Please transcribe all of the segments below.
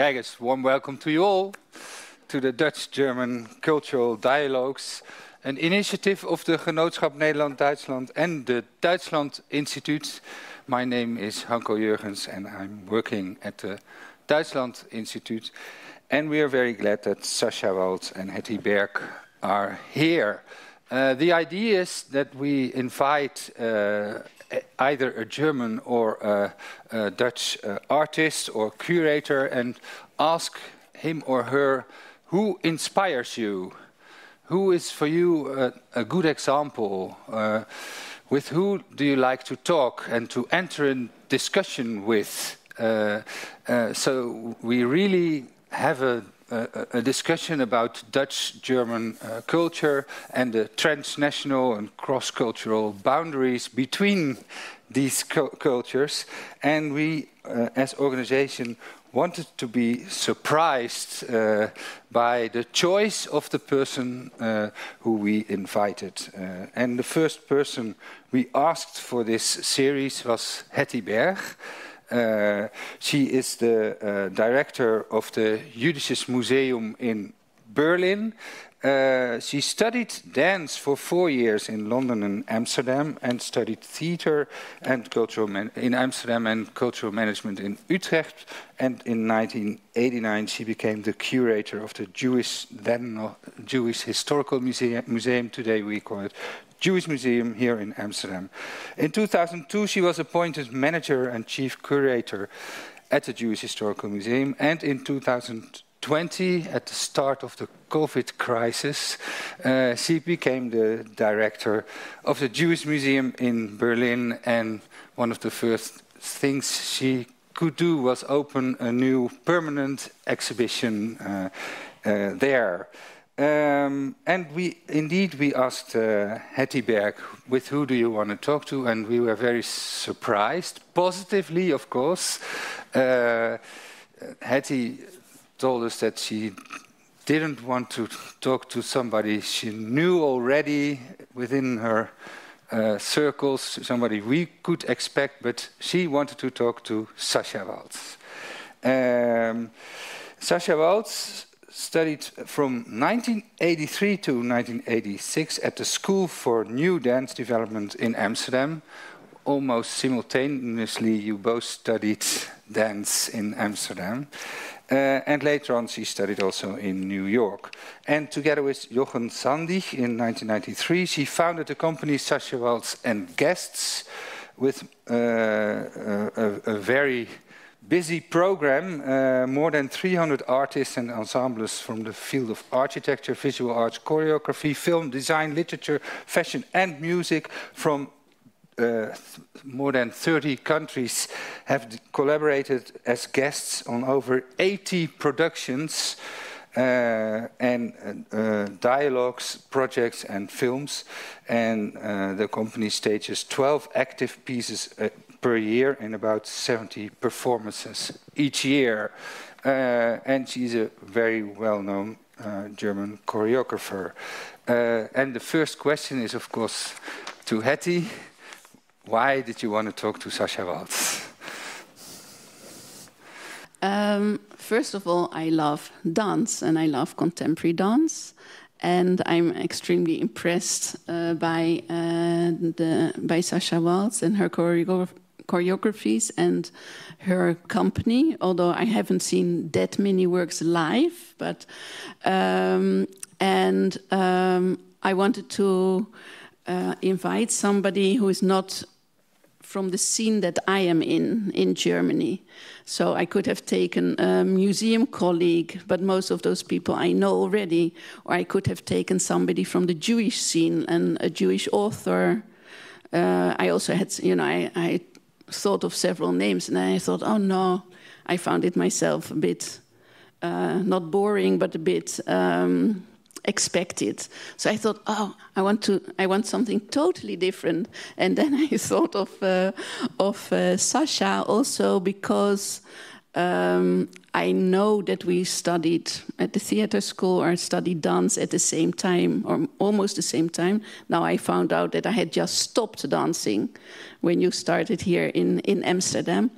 Kijkers, warm welcome to you all to the Dutch-German Cultural Dialogues, an initiative of the Genootschap Nederland-Duitsland and the Duitsland Institute. My name is Hanco Jürgens and I'm working at the Duitsland Institute. And we are very glad that Sasha Waltz and Hetty Berg are here. Uh, the idea is that we invite uh, either a German or a, a Dutch uh, artist or curator and ask him or her who inspires you? Who is for you a, a good example? Uh, with who do you like to talk and to enter in discussion with? Uh, uh, so we really have a a, discussion about Dutch-German uh, culture and the transnational and cross-cultural boundaries between these cultures. And we, uh, as organization, wanted to be surprised uh, by the choice of the person uh, who we invited. Uh, and the first person we asked for this series was Hetty Berg. Uh, she is the uh, director of the Jüdisches Museum in Berlin. Uh, she studied dance for four years in London and Amsterdam and studied theater and cultural in Amsterdam and cultural management in Utrecht. And in 1989, she became the curator of the Jewish, then Jewish Historical Museum, Museum. Today we call it Jewish Museum here in Amsterdam. In 2002, she was appointed manager and chief curator at the Jewish Historical Museum, and in 2020, at the start of the COVID crisis, uh, she became the director of the Jewish Museum in Berlin, and one of the first things she could do was open a new permanent exhibition uh, uh, there. Um, and we indeed we asked uh, Hetty Berg, with who do you want to talk to? And we were very surprised, positively, of course. Uh, Hetty told us that she didn't want to talk to somebody she knew already within her uh, circles, somebody we could expect, but she wanted to talk to Sasha Waltz. Um, Sasha Waltz studied from 1983 to 1986 at the School for New Dance Development in Amsterdam. Almost simultaneously, you both studied dance in Amsterdam. Uh, and later on, she studied also in New York. And together with Jochen Sandig in 1993, she founded the company Sasha Waltz and Guests with uh, a, a, a very busy program, uh, more than 300 artists and ensembles from the field of architecture, visual arts, choreography, film, design, literature, fashion and music from uh, more than 30 countries have collaborated as guests on over 80 productions uh, and uh, dialogues, projects and films. And uh, the company stages 12 active pieces uh, per year and about 70 performances each year. Uh, and she's a very well-known uh, German choreographer. Uh, and the first question is, of course, to Hetty. Why did you want to talk to Sasha Waltz? Um, first of all, I love dance and I love contemporary dance and I'm extremely impressed uh, by uh, the by Sasha Waltz and her choreography choreographies and her company, although I haven't seen that many works live. But um, and um, I wanted to uh, invite somebody who is not from the scene that I am in in Germany. So I could have taken a museum colleague, but most of those people I know already, or I could have taken somebody from the Jewish scene and a Jewish author. Uh, I also had, you know, I, I thought of several names, and I thought, oh no, I found it myself a bit uh, not boring, but a bit um, expected. So I thought, oh, I want to, I want something totally different. And then I thought of uh, of uh, Sasha also because um, I know that we studied at the theater school or studied dance at the same time, or almost the same time. Now I found out that I had just stopped dancing when you started here in, in Amsterdam.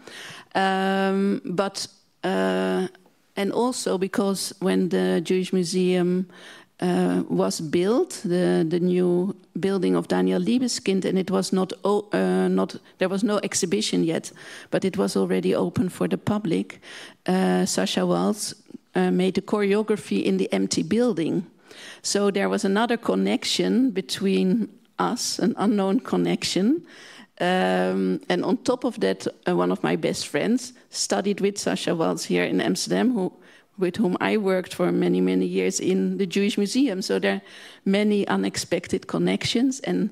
Um, but uh, and also because when the Jewish Museum uh, was built, the, the new building of Daniel Libeskind, and it was not, uh, not, there was no exhibition yet, but it was already open for the public. Uh, Sasha Waltz uh, made the choreography in the empty building. So there was another connection between us, an unknown connection. Um, and on top of that, uh, one of my best friends studied with Sasha Waltz here in Amsterdam, who with whom I worked for many, many years in the Jewish Museum. So there are many unexpected connections. And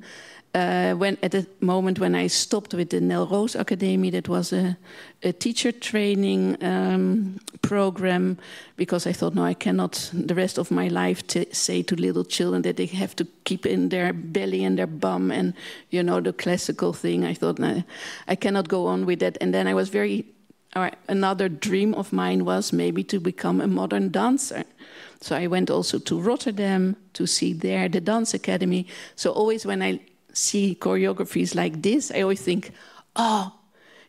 uh, when at the moment when I stopped with the Nel Roos Academy, that was a, a teacher training um, program, because I thought, no, I cannot the rest of my life say to little children that they have to keep in their belly and their bum and you know the classical thing. I thought, no, I cannot go on with that. And then I was very or another dream of mine was maybe to become a modern dancer. So I went also to Rotterdam to see there the dance academy. So always when I see choreographies like this, I always think, oh,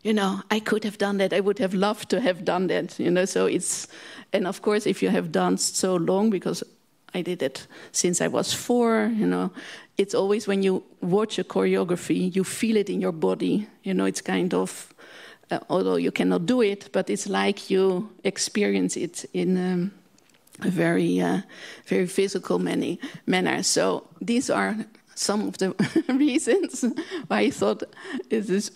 you know, I could have done that. I would have loved to have done that. You know, so it's, and of course, if you have danced so long, because I did it since I was four, you know, it's always when you watch a choreography, you feel it in your body. You know, it's kind of uh, although you cannot do it, but it's like you experience it in um, a very, uh, very physical many, manner. So these are some of the reasons why I thought it is.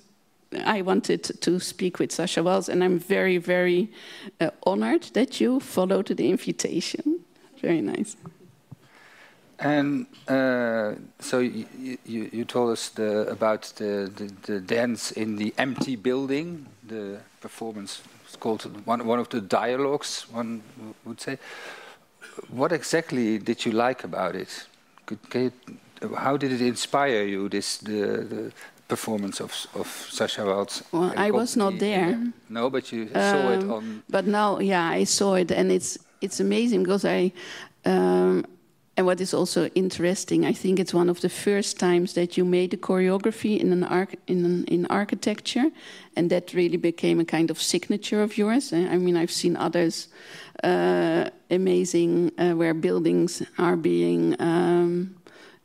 I wanted to speak with Sasha Waltz, and I'm very, very uh, honored that you followed the invitation. Very nice. And uh, so you, you, you, told us the, about the, the, the, dance in the empty building, the performance is called one, one of the dialogues, one would say. What exactly did you like about it? Could, you, how did it inspire you, this, the, the performance of, of Sasha Waltz? Well, I was not there. No, but you um, saw it um, on... But now, yeah, I saw it, and it's, it's amazing because I... Um, and what is also interesting, I think it's one of the first times that you made a choreography in an arch in an, in architecture, and that really became a kind of signature of yours. Eh, I mean, I've seen others uh, amazing uh, where buildings are being um,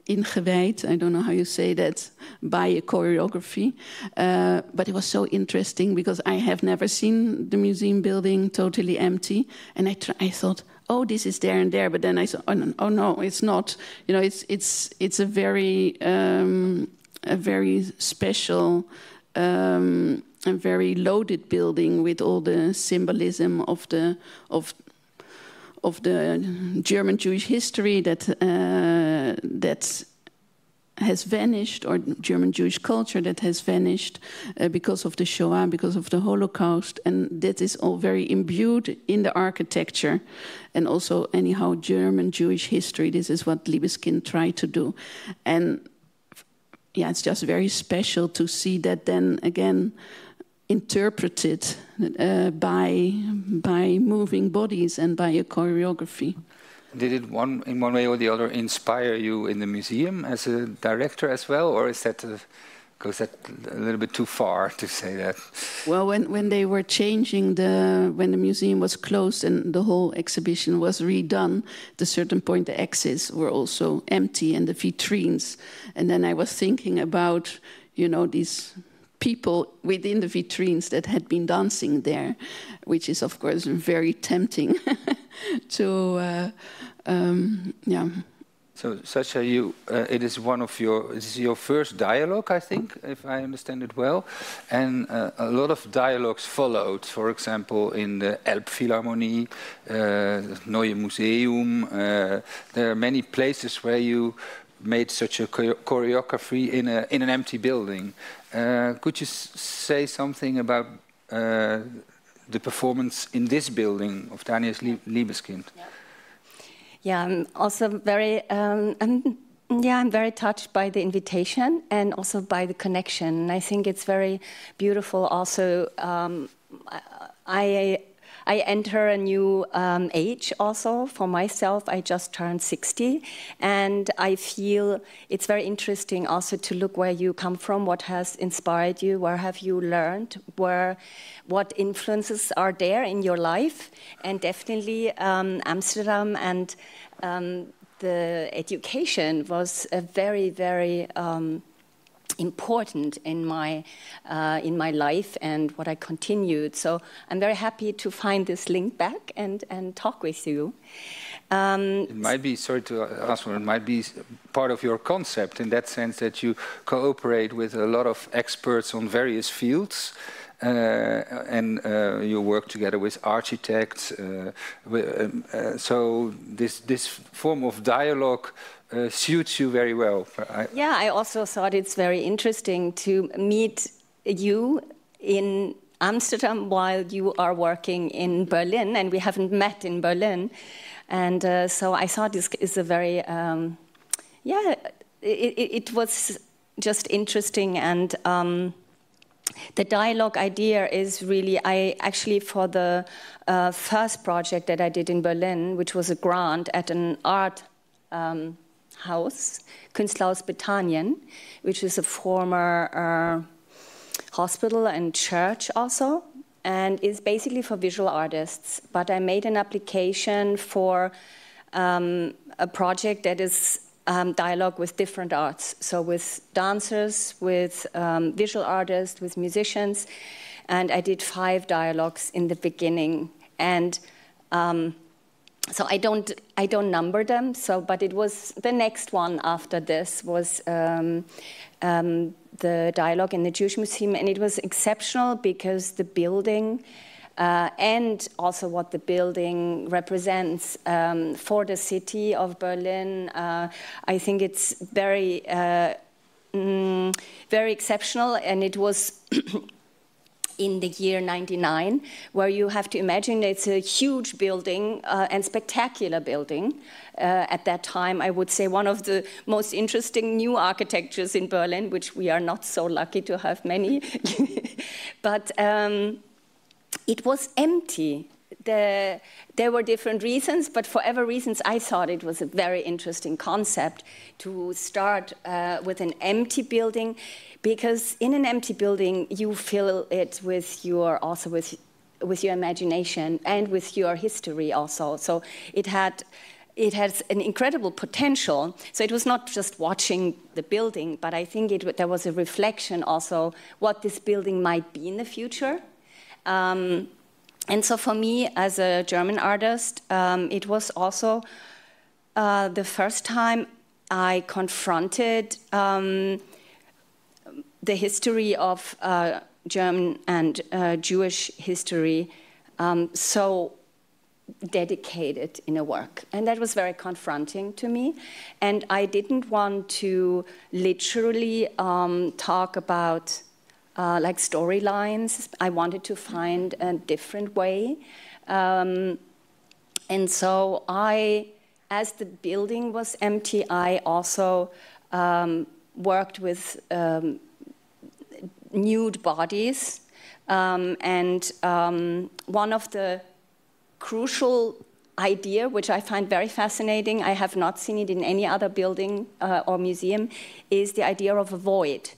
ingewijd. I don't know how you say that by a choreography, uh, but it was so interesting because I have never seen the museum building totally empty, and I I thought oh, this is there and there. But then I said, oh no, oh, no it's not. You know, it's it's it's a very um, a very special. Um, very loaded building with all the symbolism of the of of the German Jewish history that uh, that has vanished, or German Jewish culture that has vanished uh, because of the Shoah, because of the Holocaust, and that is all very imbued in the architecture, and also anyhow German Jewish history. This is what Libeskind tried to do, and yeah, it's just very special to see that then again interpreted uh, by by moving bodies and by a choreography. Did it one in one way or the other inspire you in the museum as a director as well, or is that a, goes that a little bit too far to say that? Well, when when they were changing the when the museum was closed and the whole exhibition was redone, at a certain point the exits were also empty and the vitrines, and then I was thinking about you know these people within the vitrines that had been dancing there, which is of course very tempting to, uh, um, yeah. So, Sasha, you, uh, it is one of your, it is your first dialogue, I think, if I understand it well, and uh, a lot of dialogues followed. For example, in the Elbphilharmonie, uh, Neue Museum, uh, there are many places where you made such a choreography in a in an empty building. Uh, could you say something about uh, the performance in this building of Daniel Libeskind? Yeah. Yeah, I'm also very. Um, I'm, yeah, I'm very touched by the invitation and also by the connection. And I think it's very beautiful. Also, um, I I enter a new um, age also for myself. I just turned 60, and I feel it's very interesting also to look where you come from, what has inspired you, where have you learned, where, what influences are there in your life, and definitely um, Amsterdam and um, the education was a very, very um, important in my uh, in my life and what I continued. So I'm very happy to find this link back and and talk with you. Um, it might be sorry to ask, it might be part of your concept in that sense that you cooperate with a lot of experts on various fields. Uh, and uh, you work together with architects. Uh, um, uh, so this this form of dialogue uh, suits you very well. I yeah, I also thought it's very interesting to meet you in Amsterdam while you are working in Berlin, and we haven't met in Berlin. And uh, so I thought this is a very, um, yeah, it, it, was just interesting. And um, the dialogue idea is really, I actually, for the uh, first project that I did in Berlin, which was a grant at an art um, house, Künstlerhaus Bethanien, which is a former uh, hospital and church also, and is basically for visual artists. But I made an application for um, a project that is um, dialogue with different arts, so with dancers, with um, visual artists, with musicians, and I did five dialogues in the beginning. And um, so I don't I don't number them. So, but it was the next one after this was um, um, the dialogue in the Jewish Museum, and it was exceptional because the building. Uh, and also what the building represents um, for the city of Berlin. Uh, I think it's very, uh, mm, very exceptional, and it was in the year 99, where you have to imagine it's a huge building uh, and spectacular building. Uh, at that time, I would say one of the most interesting new architectures in Berlin, which we are not so lucky to have many. but um, it was empty the, there were different reasons, but for whatever reasons, I thought it was a very interesting concept to start uh, with an empty building, because in an empty building, you fill it with your also with with your imagination and with your history also. So it had it has an incredible potential. So it was not just watching the building, but I think it, there was a reflection also what this building might be in the future. Um, and so for me, as a German artist, um, it was also uh, the first time I confronted um, the history of uh, German and uh, Jewish history um, so dedicated in a work. And that was very confronting to me. And I didn't want to literally um, talk about uh, like storylines. I wanted to find a different way. Um, and so I, as the building was empty, I also um, worked with um, nude bodies. Um, and um, one of the crucial idea, which I find very fascinating, I have not seen it in any other building uh, or museum, is the idea of a void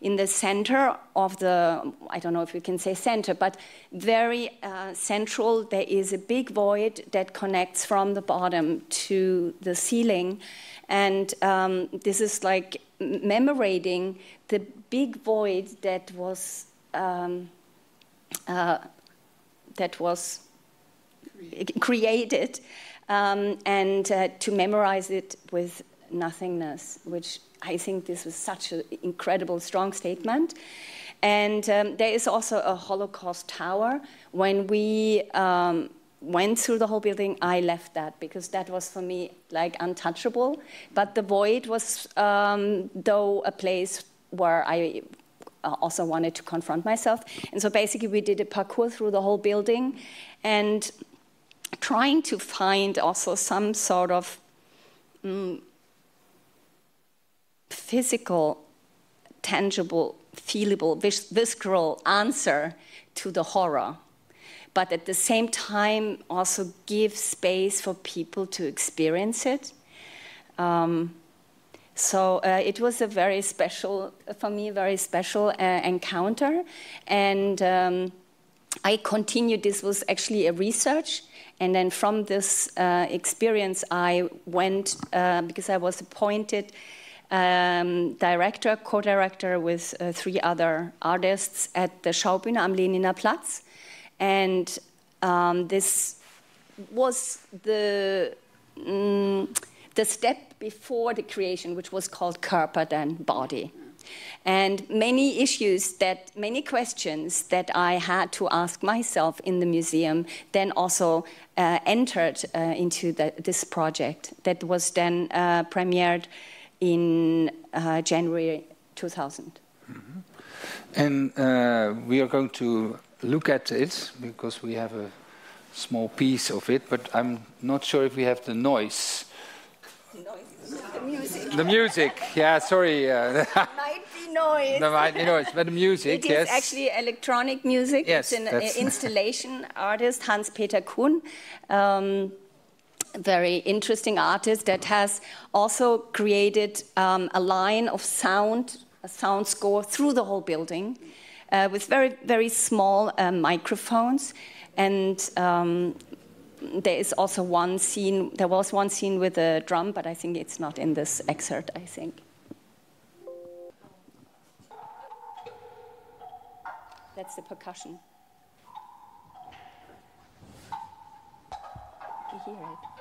in the center of the, I don't know if we can say center, but very uh, central, there is a big void that connects from the bottom to the ceiling. And um, this is like commemorating the big void that was, um, uh, that was created, um, and uh, to memorize it with nothingness, which I think this was such an incredible, strong statement. And um, there is also a Holocaust tower. When we um, went through the whole building, I left that because that was for me like untouchable. But the void was, um, though, a place where I uh, also wanted to confront myself. And so basically, we did a parkour through the whole building and trying to find also some sort of um, physical, tangible, feelable, vis visceral answer to the horror. but at the same time also give space for people to experience it. Um, so uh, it was a very special, for me, very special uh, encounter. And um, I continued, this was actually a research. And then from this uh, experience, I went, uh, because I was appointed um, director, co-director with uh, three other artists at the Schaubühne am Lehniner Platz. And um, this was the, mm, the step before the creation, which was called Körper, then body. And many issues that, many questions that I had to ask myself in the museum then also uh, entered uh, into the, this project that was then uh, premiered in uh, January 2000. Mm -hmm. And uh, we are going to look at it because we have a small piece of it, but I'm not sure if we have the noise. The music. The music, yeah, sorry. Uh, might be noise. There might be noise, but the music, it yes. It is actually electronic music. Yes, it's an uh, installation artist, Hans-Peter Kuhn. Um, very interesting artist that has also created um, a line of sound, a sound score through the whole building uh, with very, very small uh, microphones. And um, there is also one scene, there was one scene with a drum, but I think it's not in this excerpt, I think. That's the percussion. You hear it.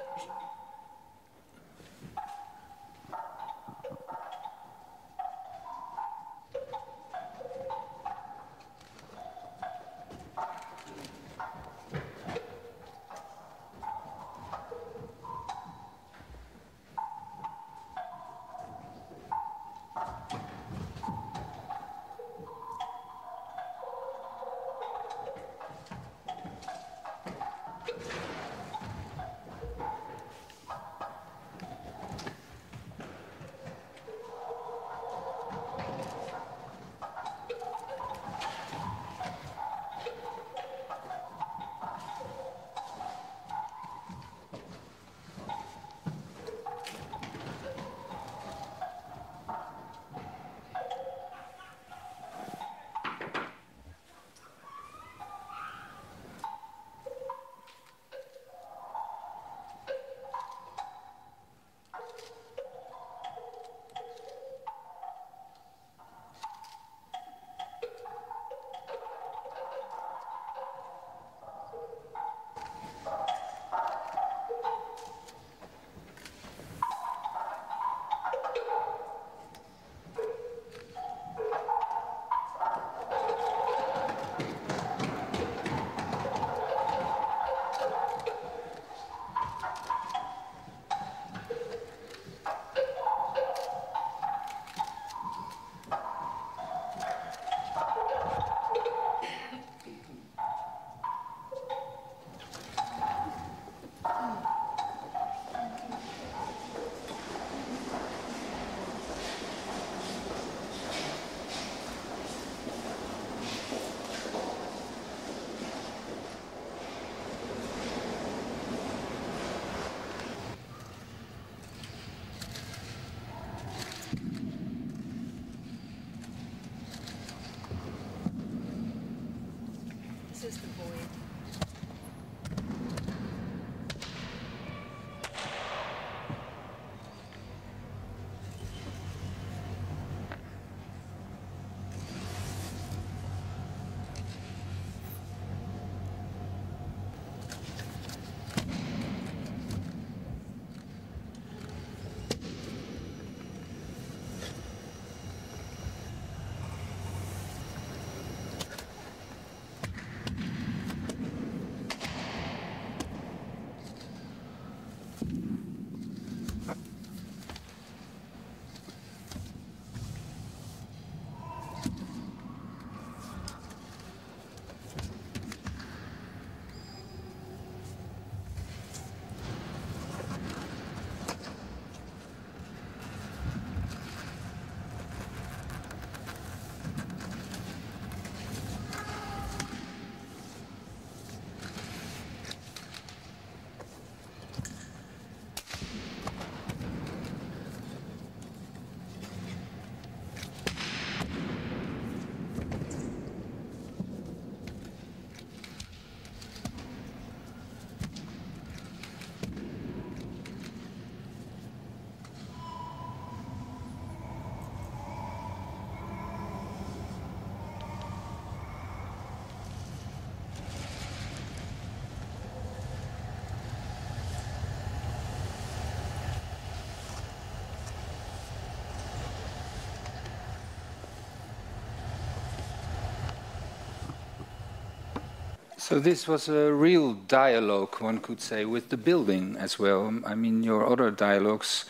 So this was a real dialogue, one could say, with the building as well. I mean, your other dialogues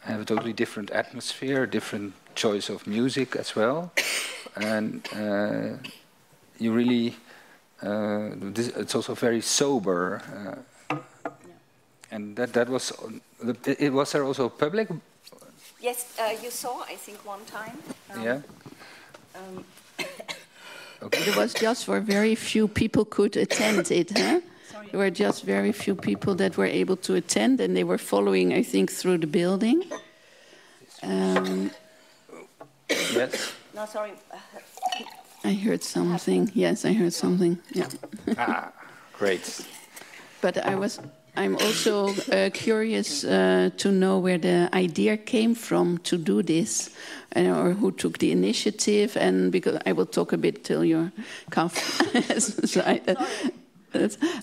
have a totally different atmosphere, different choice of music as well, and uh, you really. Uh, this, it's also very sober, uh, and that that was. It was there also public. Yes, uh, you saw. I think one time. Um, yeah. Um. It was just for very few people could attend it. Huh? There were just very few people that were able to attend, and they were following, I think, through the building. Um, yes. No, sorry. I heard something. Yes, I heard something. Yeah. ah, great. But I was I'm also uh, curious uh, to know where the idea came from to do this, or who took the initiative. And because I will talk a bit till your cough subsides,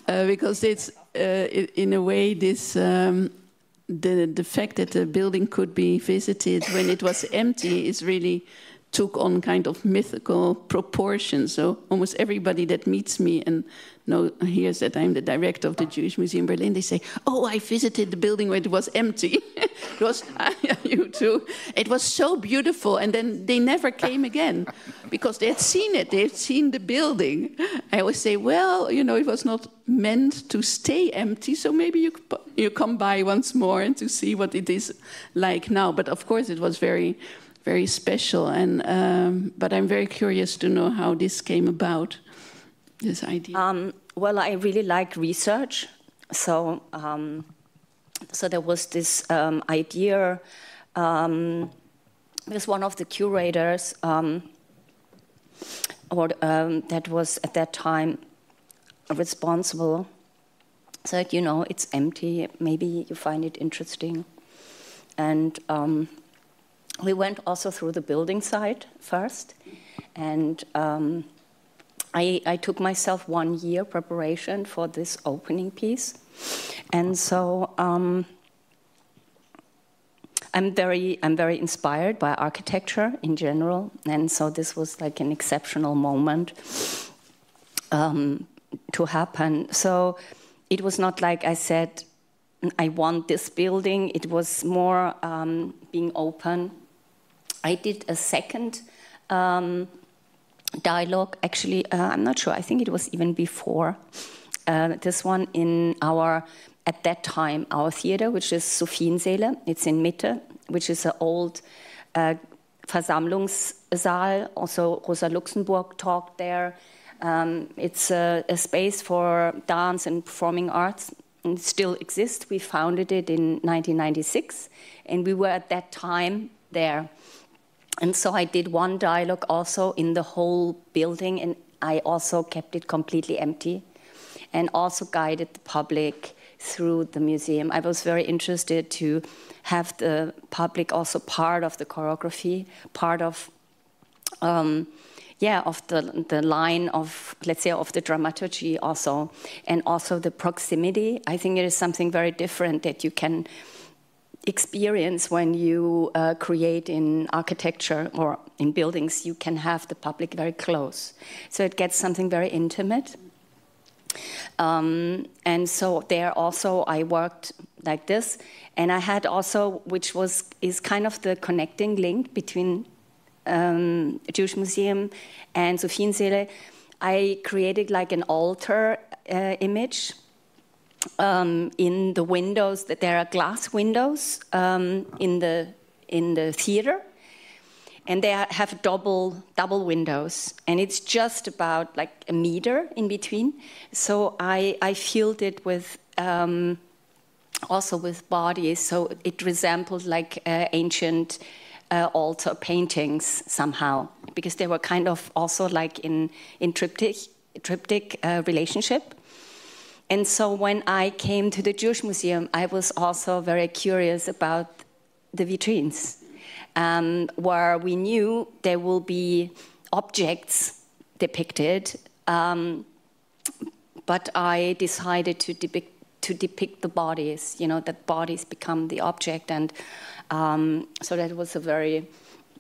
uh, because it's uh, in a way this. Um, the, the fact that the building could be visited when it was empty is really took on kind of mythical proportions. So almost everybody that meets me and know, hears that I'm the director of the Jewish Museum Berlin, they say, "Oh, I visited the building when it was empty." it was you too. It was so beautiful, and then they never came again because they had seen it. They had seen the building. I always say, "Well, you know, it was not meant to stay empty, so maybe you you come by once more and to see what it is like now." But of course, it was very very special. And um, but I'm very curious to know how this came about. This idea. Um, well, I really like research, so um, so there was this um, idea. Um, because one of the curators, um, or that was at that time responsible, said, "You know, it's empty. Maybe you find it interesting." And um, we went also through the building site first, and um, I, I, took myself one year preparation for this opening piece, and so um, I'm very I'm very inspired by architecture in general, and so this was like an exceptional moment um, to happen. So it was not like I said. I want this building. It was more um, being open I did a second um, dialogue. Actually, uh, I'm not sure. I think it was even before uh, this one in our at that time our theater, which is Sophiensæle. It's in Mitte, which is an old uh, Versammlungssaal. Also, Rosa Luxemburg talked there. Um, it's a, a, space for dance and performing arts. And still exists. We founded it in 1996, and we were at that time there. And so I did one dialogue also in the whole building, and I also kept it completely empty and also guided the public through the museum. I was very interested to have the public also part of the choreography, part of. Um, yeah, of the, the line of, let's say, of the dramaturgy also, and also the proximity. I think it is something very different that you can experience when you uh, create in architecture or in buildings, you can have the public very close. So it gets something very intimate. Um, and so there also I worked like this, and I had also, which was is kind of the connecting link between um, Jewish Museum and Sophiensæle. I created like an altar uh, image um, in the windows that there are glass windows um, in the in the theater. And they have double double windows. And it's just about like a meter in between. So i i filled it with um, also with bodies. So it resembled like uh, ancient uh, altar paintings somehow. Because they were kind of also like in in triptych triptych uh, relationship and so when I came to the Jewish Museum, I was also very curious about the vitrines, um, where we knew there will be objects depicted, um, but I decided to depict to depict the bodies. You know, that bodies become the object, and um, so that was a very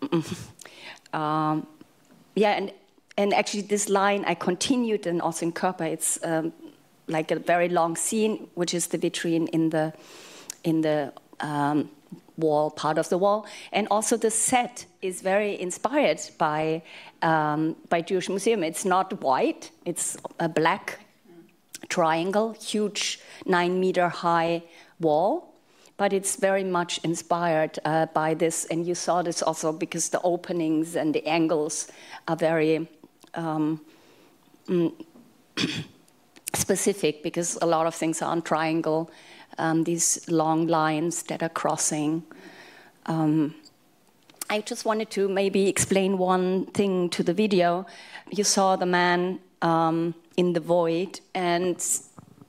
um, yeah, and and actually, this line I continued, and also in Körper, it's um, like a very long scene, which is the vitrine in the in the um, wall, part of the wall, and also the set is very inspired by um, by Jewish Museum. It's not white; it's a black triangle, huge nine meter high wall. But it's very much inspired uh, by this, and you saw this also because the openings and the angles are very um, mm, specific because a lot of things are on triangle, um, these long lines that are crossing. Um, I just wanted to maybe explain one thing to the video. You saw the man um, in the void, and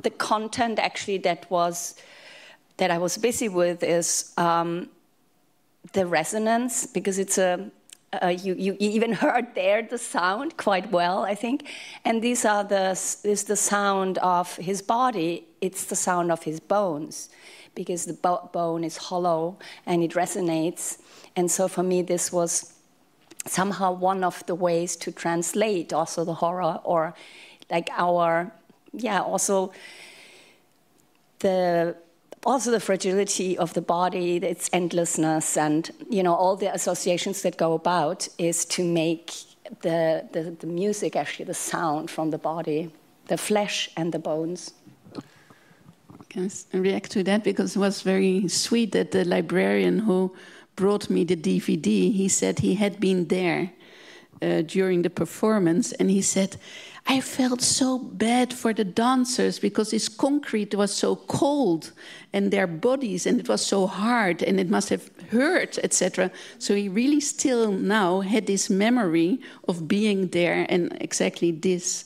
the content actually that was that I was busy with is um, the resonance because it's a uh, you, you even heard there the sound quite well, I think. And these are the is the sound of his body. It's the sound of his bones, because the bo bone is hollow and it resonates. And so for me, this was somehow one of the ways to translate also the horror or like our yeah also the also the fragility of the body, its endlessness, and you know all the associations that go about is to make the, the, the music actually the sound from the body, the flesh and the bones. Can I react to that because it was very sweet that the librarian who brought me the DVD, he said he had been there uh, during the performance, and he said I felt so bad for the dancers because this concrete was so cold and their bodies and it was so hard and it must have hurt, etc. So he really still now had this memory of being there and exactly this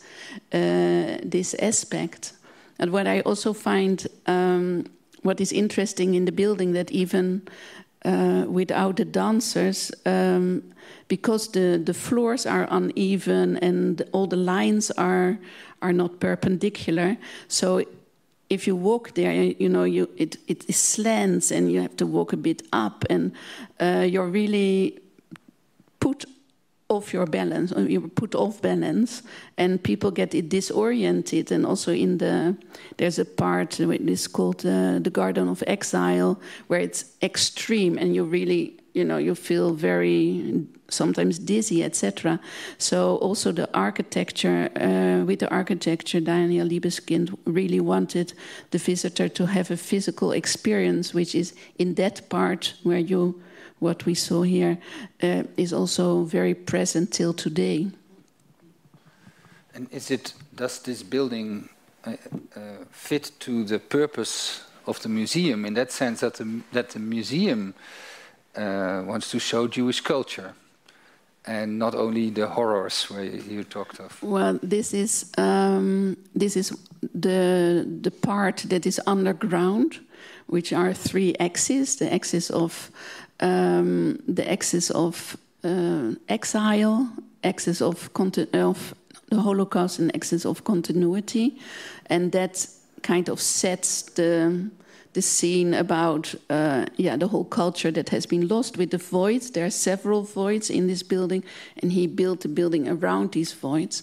uh, this aspect. And what I also find um, what is interesting in the building that even uh, without the dancers. Um, because the, the floors are uneven and all the lines are are not perpendicular. So if you walk there, you know you it it slants and you have to walk a bit up, and uh, you're really put off your balance, you put off balance, and people get it disoriented. And also in the there's a part it is called uh, the Garden of Exile where it's extreme, and you really you know you feel very sometimes dizzy etc so also the architecture uh, with the architecture daniel libeskind really wanted the visitor to have a physical experience which is in that part where you what we saw here uh, is also very present till today and is it does this building uh, uh fit to the purpose of the museum in that sense that the, that the museum uh, wants to show Jewish culture and not only the horrors where you talked of. Well, this is um, this is the the part that is underground, which are three axes: the axis of um, the axis of uh, exile, axis of, of the Holocaust, and axis of continuity, and that kind of sets the the scene about uh, yeah the whole culture that has been lost with the voids. There are several voids in this building, and he built the building around these voids.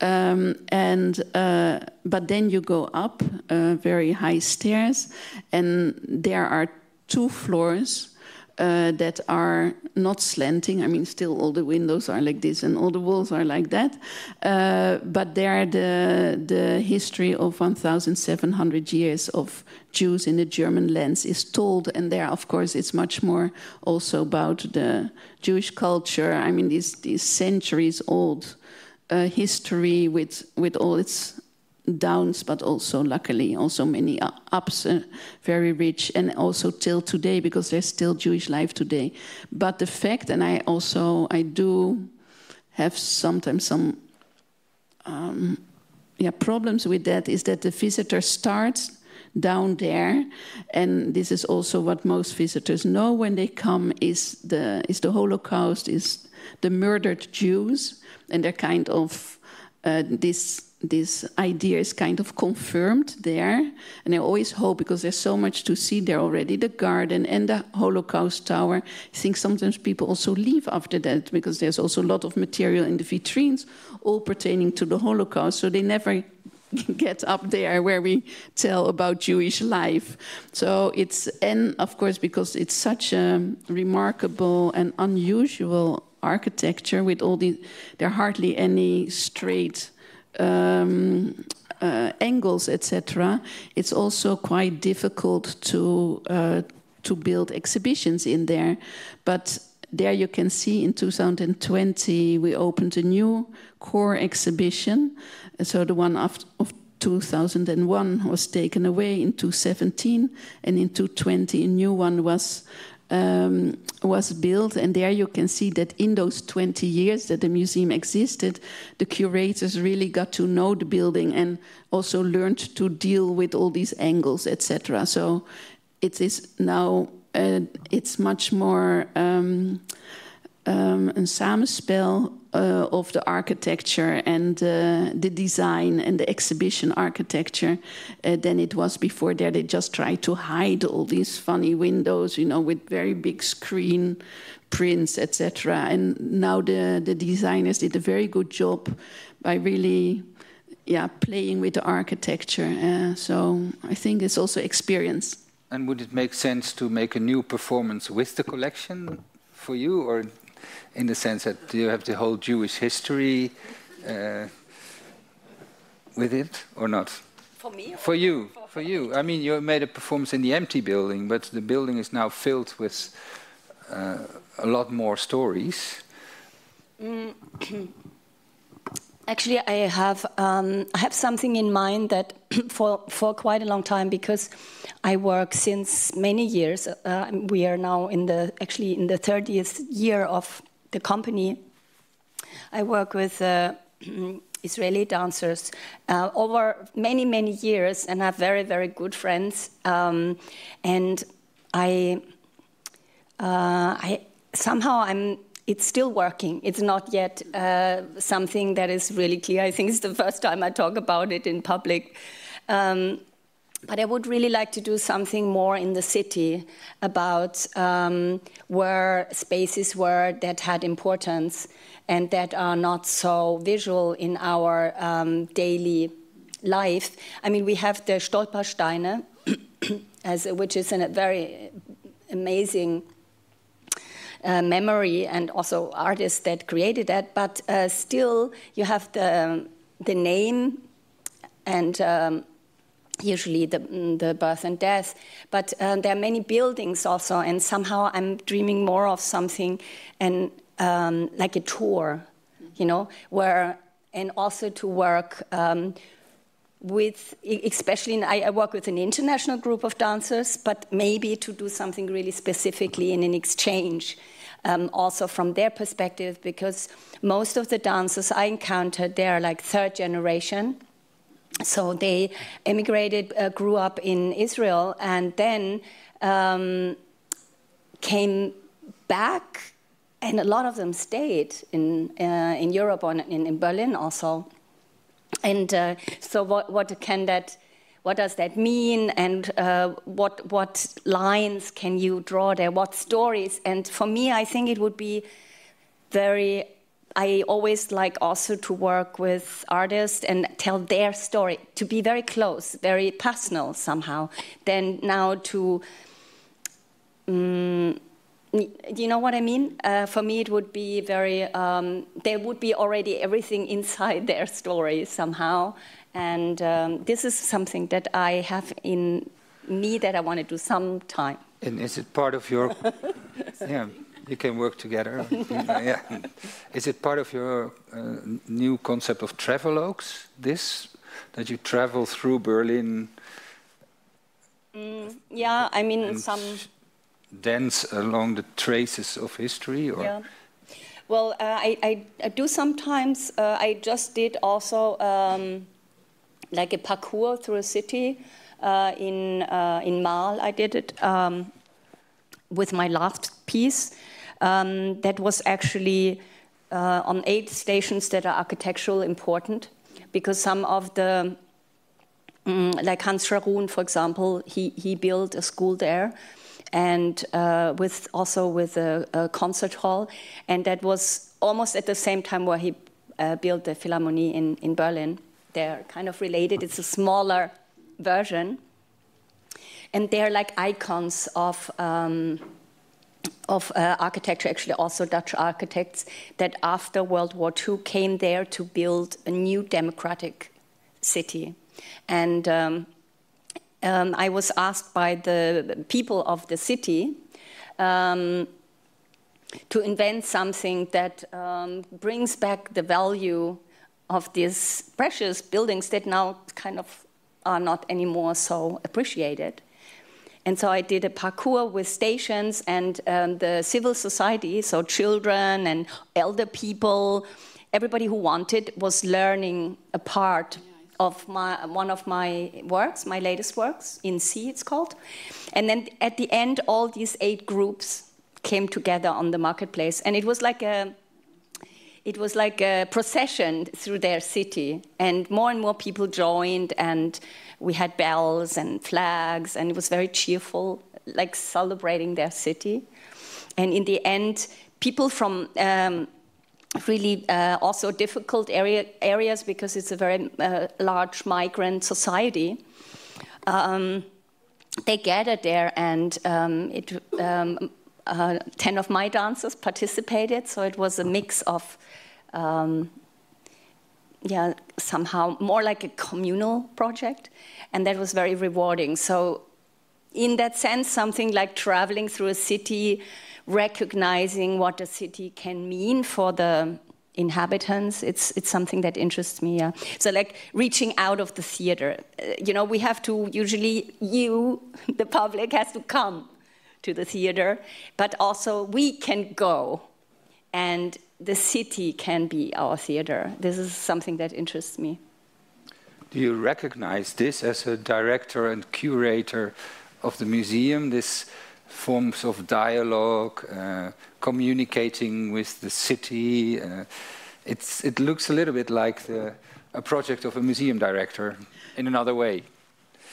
Um, and uh, but then you go up uh, very high stairs, and there are two floors uh, that are not slanting. I mean, still all the windows are like this and all the walls are like that. Uh, but they are the, the history of 1,700 years of Jews in the German lands is told. And there, of course, it's much more also about the Jewish culture. I mean, these, these centuries old uh, history with, with all its downs, but also luckily also many ups, uh, very rich, and also till today because there's still Jewish life today. But the fact, and I also I do have sometimes some um, yeah problems with that, is that the visitor starts down there, and this is also what most visitors know when they come: is the is the Holocaust, is the murdered Jews, and they're kind of uh, this this idea is kind of confirmed there. And I always hope, because there's so much to see there already the garden and the Holocaust Tower. I think sometimes people also leave after that because there's also a lot of material in the vitrines, all pertaining to the Holocaust. So they never get up there where we tell about Jewish life. So it's, and of course, because it's such a remarkable and unusual architecture with all the, there are hardly any straight um, uh, angles, etc. It's also quite difficult to uh, to build exhibitions in there, but there you can see in 2020 we opened a new core exhibition. So the one of, of 2001 was taken away in 2017, and in 2020 a new one was um, was built. And there you can see that in those 20 years that the museum existed, the curators really got to know the building and also learned to deal with all these angles, etc. So it is now uh, it's much more um, um, een samenspel uh, of the architecture and uh, the design and the exhibition architecture uh, than it was before. There, they just tried to hide all these funny windows, you know, with very big screen prints, etc. And now the the designers did a very good job by really, yeah, playing with the architecture. Uh, so I think it's also experience. And would it make sense to make a new performance with the collection for you, or in the sense that you have the whole Jewish history uh, with it, or not? For me? For you, for, for you. I mean, you made a performance in the empty building, but the building is now filled with uh, a lot more stories. Mm. Actually, I have um, I have something in mind that for for quite a long time because I work since many years. Uh, we are now in the actually in the 30th year of the company. I work with uh, Israeli dancers uh, over many, many years and have very, very good friends. Um, and I, uh, I somehow I'm. It's still working. It's not yet uh, something that is really clear. I think it's the first time I talk about it in public. Um, but I would really like to do something more in the city about um, where spaces were that had importance and that are not so visual in our um, daily life. I mean, we have the Stolpersteine, as, which is a very amazing uh, memory and also artists that created that, but uh, still you have the, the name and um, usually the, the birth and death. But uh, there are many buildings also, and somehow I'm dreaming more of something and um, like a tour, you know, where and also to work. Um, with, especially, in, I, I, work with an international group of dancers, but maybe to do something really specifically in an exchange, um, also from their perspective, because most of the dancers I encountered, they're like third generation, so they emigrated, uh, grew up in Israel, and then um, came back, and a lot of them stayed in uh, in Europe or in, in, Berlin also. And uh, so, what, what can that? What does that mean? And uh, what what lines can you draw there? What stories? And for me, I think it would be very I always like also to work with artists and tell their story, to be very close, very personal somehow. Then now to, um, you know what I mean? Uh, for me, it would be very, um, there would be already everything inside their story somehow. And um, this is something that I have in me that I want to do sometime. And is it part of your, yeah, you can work together. yeah. Is it part of your uh, new concept of travelogues? This that you travel through Berlin? Mm, yeah, I mean some dance along the traces of history, or. Yeah. Well, uh, I, I, I, do sometimes. Uh, I just did also um, like a parkour through a city uh, in uh, in Marl. I did it um, with my last piece um, that was actually uh, on eight stations that are architectural important. because some of the, um, like Hans Scharoun, for example, he, he built a school there and uh, with also with a, a, concert hall, and that was almost at the same time where he uh, built the Philharmonie in, in Berlin. They're kind of related. It's a smaller version, and they're like icons of. Um, of uh, architecture, actually also Dutch architects, that after World War II came there to build a new democratic city. And um, um, I was asked by the people of the city um, to invent something that um, brings back the value of these precious buildings that now kind of are not anymore so appreciated. And so I did a parcours with stations and um, the civil society, so children and elder people, everybody who wanted was learning a part of my, one of my works, my latest works, in C it's called. And then at the end, all these eight groups came together on the marketplace. And it was like a it was like a procession through their city, and more and more people joined, and we had bells and flags, and it was very cheerful, like celebrating their city. And in the end, people from um, really uh, also difficult area, areas because it's a very uh, large migrant society. Um, they gathered there, and um, it, um, uh, 10 of my dancers participated, so it was a mix of um, yeah, somehow more like a communal project, and that was very rewarding. So, in that sense, something like traveling through a city, recognizing what a city can mean for the inhabitants, it's, it's something that interests me. Yeah. So, like reaching out of the theater, uh, you know, we have to usually, you, the public, has to come to the theater, but also we can go and the city can be our theater. This is something that interests me. Do you recognize this as a director and curator of the museum, this forms of dialogue, uh, communicating with the city? Uh, it looks a little bit like the, a project of a museum director in another way.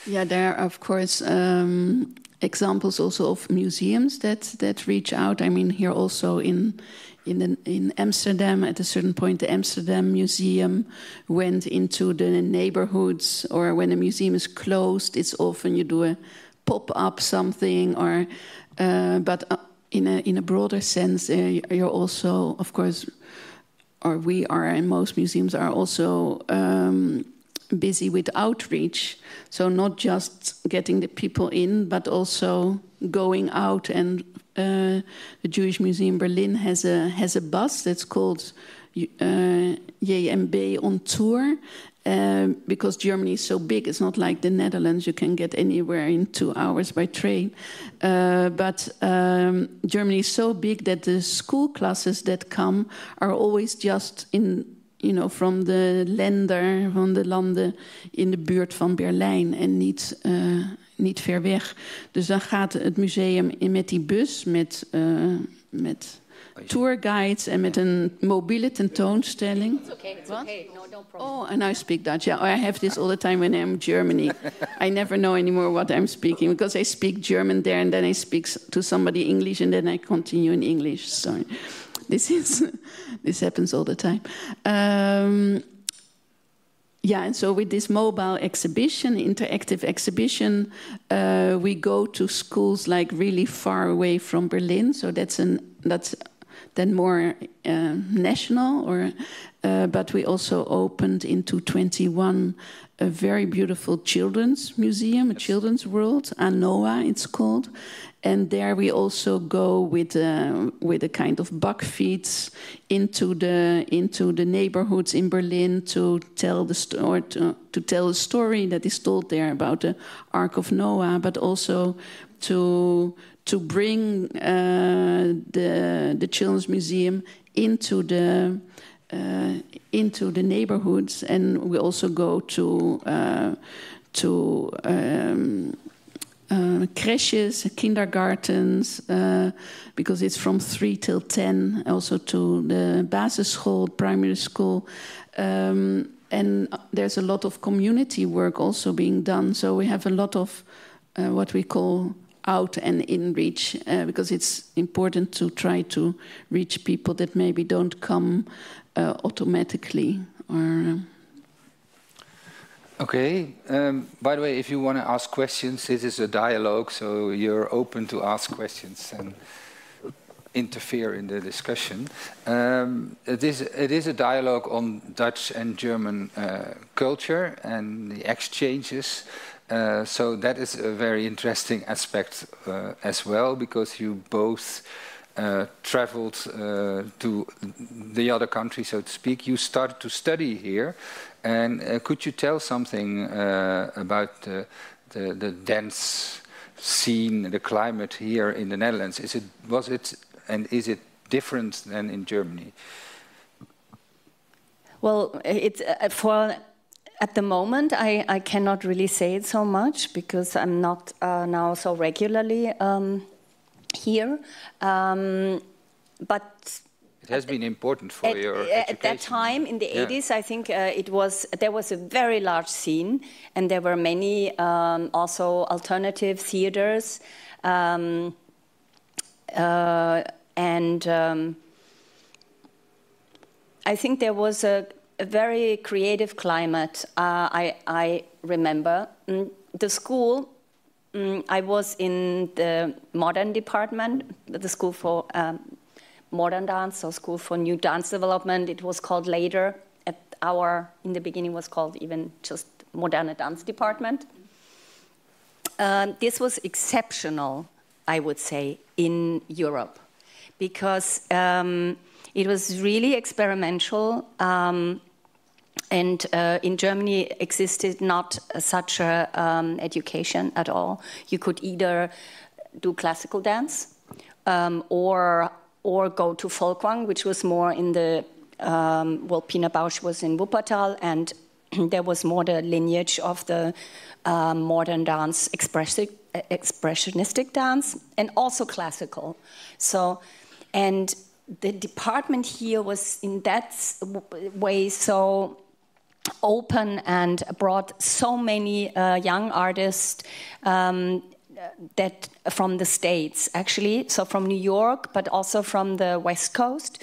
Yeah, there are, of course, um, examples also of museums that, that reach out. I mean, here also in in, the, in Amsterdam, at a certain point, the Amsterdam Museum went into the neighborhoods, or when a museum is closed, it's often you do a pop up something, or uh, but uh, in a in a broader sense, uh, you're also, of course, or we are, and most museums are also. Um, busy with outreach so not just getting the people in but also going out and uh, the Jewish Museum Berlin has a has a bus that's called uh, JMB on tour. Uh, because Germany is so big, it's not like the Netherlands. You can get anywhere in two hours by train. Uh, but um, Germany is so big that the school classes that come are always just in you know, from the Länder, van de landen in de buurt van Berlijn en niet uh, niet ver weg. Dus dan gaat het museum in met die bus met, uh, met tourguides en met een mobiele tentoonstelling. It's okay, it's okay. No, no problem. Oh, and I speak Dutch. Yeah, I have this all the time when I'm in Germany. I never know anymore what I'm speaking because I speak German there and then I speak to somebody English and then I continue in English. Sorry. This is this happens all the time. Um, yeah, and so with this mobile exhibition, interactive exhibition, uh, we go to schools like really far away from Berlin. So that's an that's then more uh, national. Or, uh, but we also opened into 21 a very beautiful children's museum, a children's world, ANOHA it's called, and there we also go with uh, with a kind of bakfiets into the into the neighborhoods in Berlin to tell the story to, to tell a story that is told there about the Ark of Noah, but also to to bring uh, the the children's museum into the uh, into the neighborhoods, and we also go to uh, to um, uh, creches, kindergartens, uh, because it's from 3 till 10, also to the basisschool, primary school. Um, and there's a lot of community work also being done. So we have a lot of uh, what we call out and in reach uh, because it's important to try to reach people that maybe don't come uh, automatically or. Okay. Um, by the way, if you want to ask questions, this is a dialogue, so you're open to ask questions and interfere in the discussion. Um, it, is, it is a dialogue on Dutch and German uh, culture and the exchanges. Uh, so that is a very interesting aspect uh, as well, because you both uh, traveled uh, to the other country, so to speak. You started to study here, and uh, could you tell something uh, about the, the, the, dance scene, the climate here in the Netherlands? Is it was it and is it different than in Germany? Well, it's uh, for at the moment I, I cannot really say it so much because I'm not uh, now so regularly um, here. Um, but it has been important for at, your education. At that time, in the yeah. 80s, I think uh, it was there was a very large scene, and there were many um, also alternative theaters, um, uh, and um, I think there was a, a very creative climate. Uh, I, I, remember mm, the school. Mm, I was in the modern department, the school for um, modern dance, so School for New Dance Development. It was called later. At our, in the beginning, was called even just Modern Dance Department. Um, this was exceptional, I would say, in Europe because um, it was really experimental. Um, and uh, in Germany existed not such a um, education at all. You could either do classical dance um, or or go to Folkwang, which was more in the, um, well, Pina Bausch was in Wuppertal, and there was more the lineage of the um, modern dance, expressionistic dance, and also classical. So, and the department here was in that way so open and brought so many uh, young artists um, that from the states actually so from new york but also from the west coast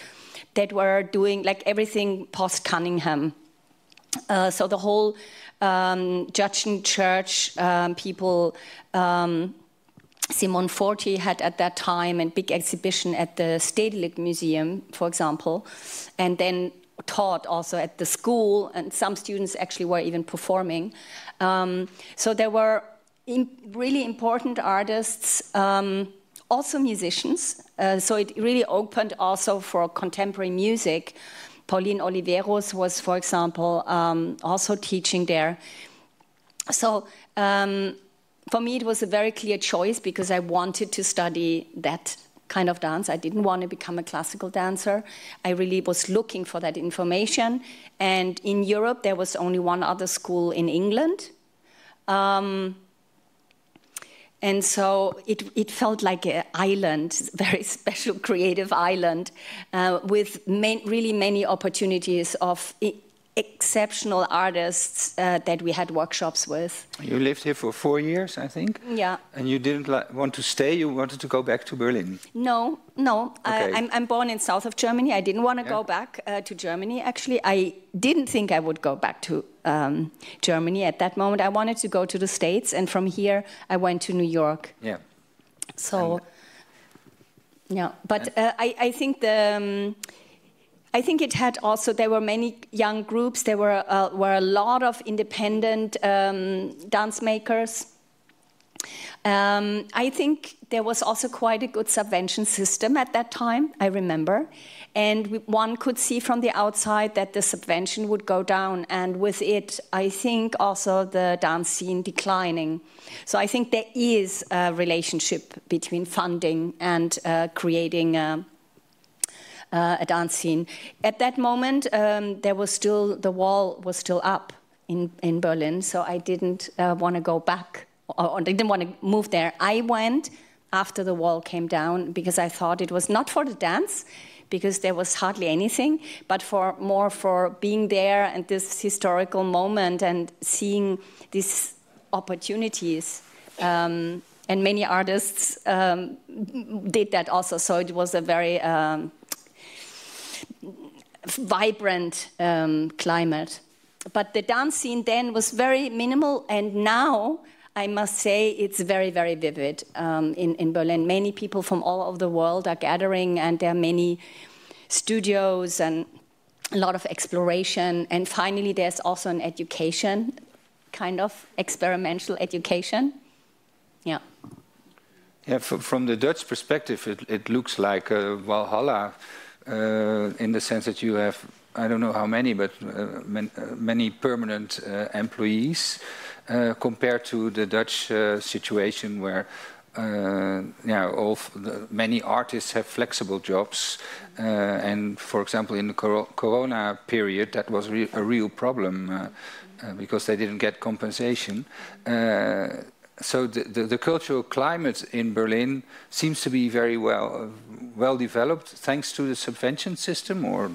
that were doing like everything post cunningham uh, so the whole um, Judson church um, people um, Simone Forti had at that time a big exhibition at the Stedelijk Museum, for example, and then taught also at the school, and some students actually were even performing. Um, so there were really important artists, um, also musicians. Uh, so it really opened also for contemporary music. Pauline Oliveros was, for example, um, also teaching there. So um, for me, it was a very clear choice because I wanted to study that kind of dance. I didn't want to become a classical dancer. I really was looking for that information. And in Europe, there was only one other school in England. Um, and so it, it felt like an island, very special creative island, uh, with main, really many opportunities of exceptional artists uh, that we had workshops with. You lived here for four years, I think. Yeah. And you didn't want to stay. You wanted to go back to Berlin. No, no. Okay. I, am I'm born in south of Germany. I didn't want to yeah. go back uh, to Germany. Actually, I didn't think I would go back to um, Germany at that moment. I wanted to go to the States, and from here I went to New York. Yeah. So. And yeah, but uh, I, I think the. Um, I think it had also, there were many young groups, there were, uh, were a lot of independent um, dance makers. Um, I think there was also quite a good subvention system at that time, I remember. And we, one could see from the outside that the subvention would go down, and with it, I think also the dance scene declining. So I think there is a relationship between funding and uh, creating. Uh, uh, a dance scene. At that moment, um, there was still the wall was still up in in Berlin, so I didn't uh, want to go back or, didn't want to move there. I went after the wall came down because I thought it was not for the dance, because there was hardly anything, but for more for being there and this historical moment and seeing these opportunities. Um, and many artists um, did that also. So it was a very um, vibrant um, climate. But the dance scene then was very minimal, and now I must say it's very, very vivid um, in, in Berlin. Many people from all over the world are gathering, and there are many studios and a lot of exploration. And finally, there's also an education, kind of experimental education. Yeah. Yeah, from the Dutch perspective, it, it looks like uh, Valhalla in the sense that you have, I don't know how many, but uh, man, uh, many permanent uh, employees uh, compared to the Dutch situation where uh, yeah, all the, many artists have flexible jobs, uh, and for example, in the Corona period, that was re a real problem uh, because they didn't get compensation. So the, the, the, cultural climate in Berlin seems to be very well well developed thanks to the subvention system or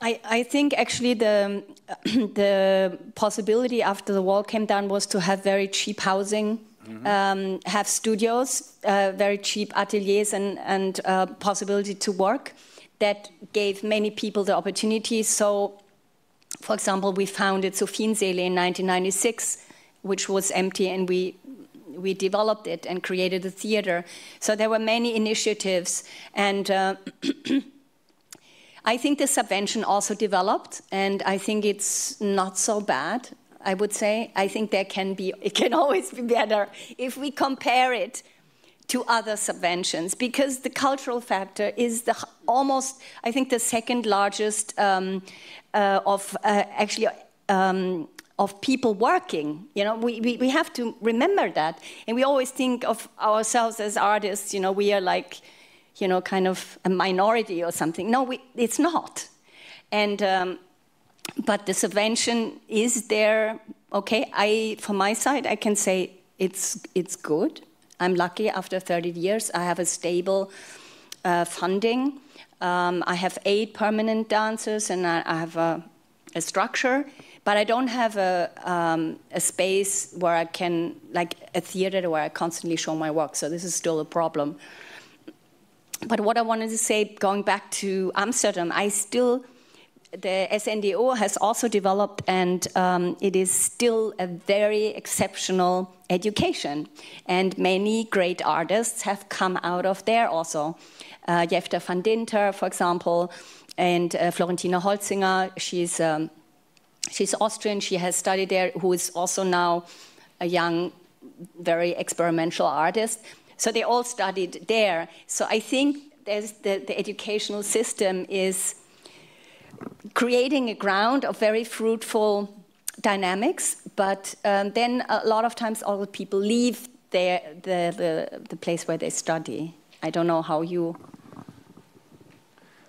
I, I think actually the the possibility after the wall came down was to have very cheap housing mm -hmm. um, have studios uh, very cheap ateliers and, and uh, possibility to work that gave many people the opportunity so for example we founded Sophiensæle in 1996 which was empty, and we we developed it and created a theater. So there were many initiatives, and uh, I think the subvention also developed, and I think it's not so bad. I would say I think there can be it can always be better if we compare it to other subventions because the cultural factor is the almost I think the second largest um, uh, of uh, actually. Um, of people working. You know, we, we, we have to remember that. And we always think of ourselves as artists, you know, we are like, you know, kind of a minority or something. No, we, it's not. And, um, but the subvention is there. Okay, I, from my side, I can say it's, it's good. I'm lucky after 30 years, I have a stable uh, funding. Um, I have eight permanent dancers and I, I have a, a structure but I don't have a, um, a space where I can, like a theater where I constantly show my work. So this is still a problem. But what I wanted to say, going back to Amsterdam, I still, the SNDO has also developed, and um, it is still a very exceptional education. And many great artists have come out of there also. Uh, Jefta van Dinther, for example, and uh, Florentina Holzinger, she's um, She's Austrian, she has studied there, who is also now a young, very experimental artist. So they all studied there. So I think the, the educational system is creating a ground of very fruitful dynamics, but um, then a lot of times all the people leave their, the, the, the place where they study. I don't know how you.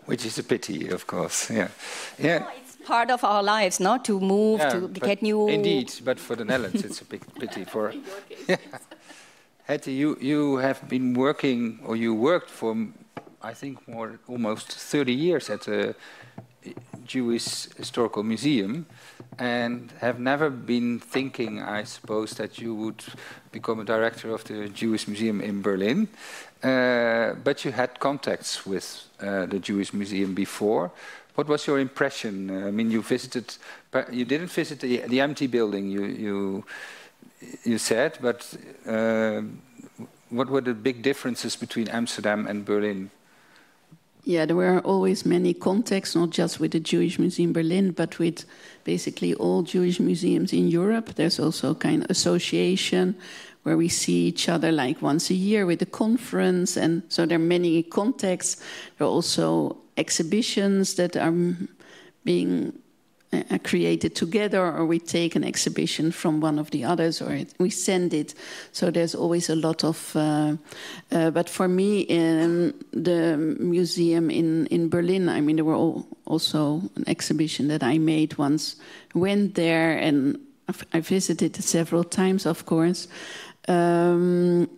Which is a pity, of course. Yeah, yeah. No, part of our lives, not to move, yeah, to get new. Indeed, but for the Netherlands, it's a big pity. For. Hetty, you you have been working, or you worked for, I think, more almost 30 years at the Jewish Historical Museum, and have never been thinking, I suppose, that you would become a director of the Jewish Museum in Berlin. Uh, but you had contacts with uh, the Jewish Museum before. What was your impression? I mean, you visited, you didn't visit the, the empty building, you, you, you said, but uh, what were the big differences between Amsterdam and Berlin? Yeah, there were always many contacts, not just with the Jewish Museum Berlin, but with basically all Jewish museums in Europe. There's also kind of association where we see each other like once a year with a conference, and so there are many contacts. There are also exhibitions that are being uh, created together, or we take an exhibition from one of the others, or it, we send it. So there's always a lot of. Uh, uh, but for me, in the museum in in Berlin, I mean, there were all, also an exhibition that I made once. Went there and I visited several times, of course. Um,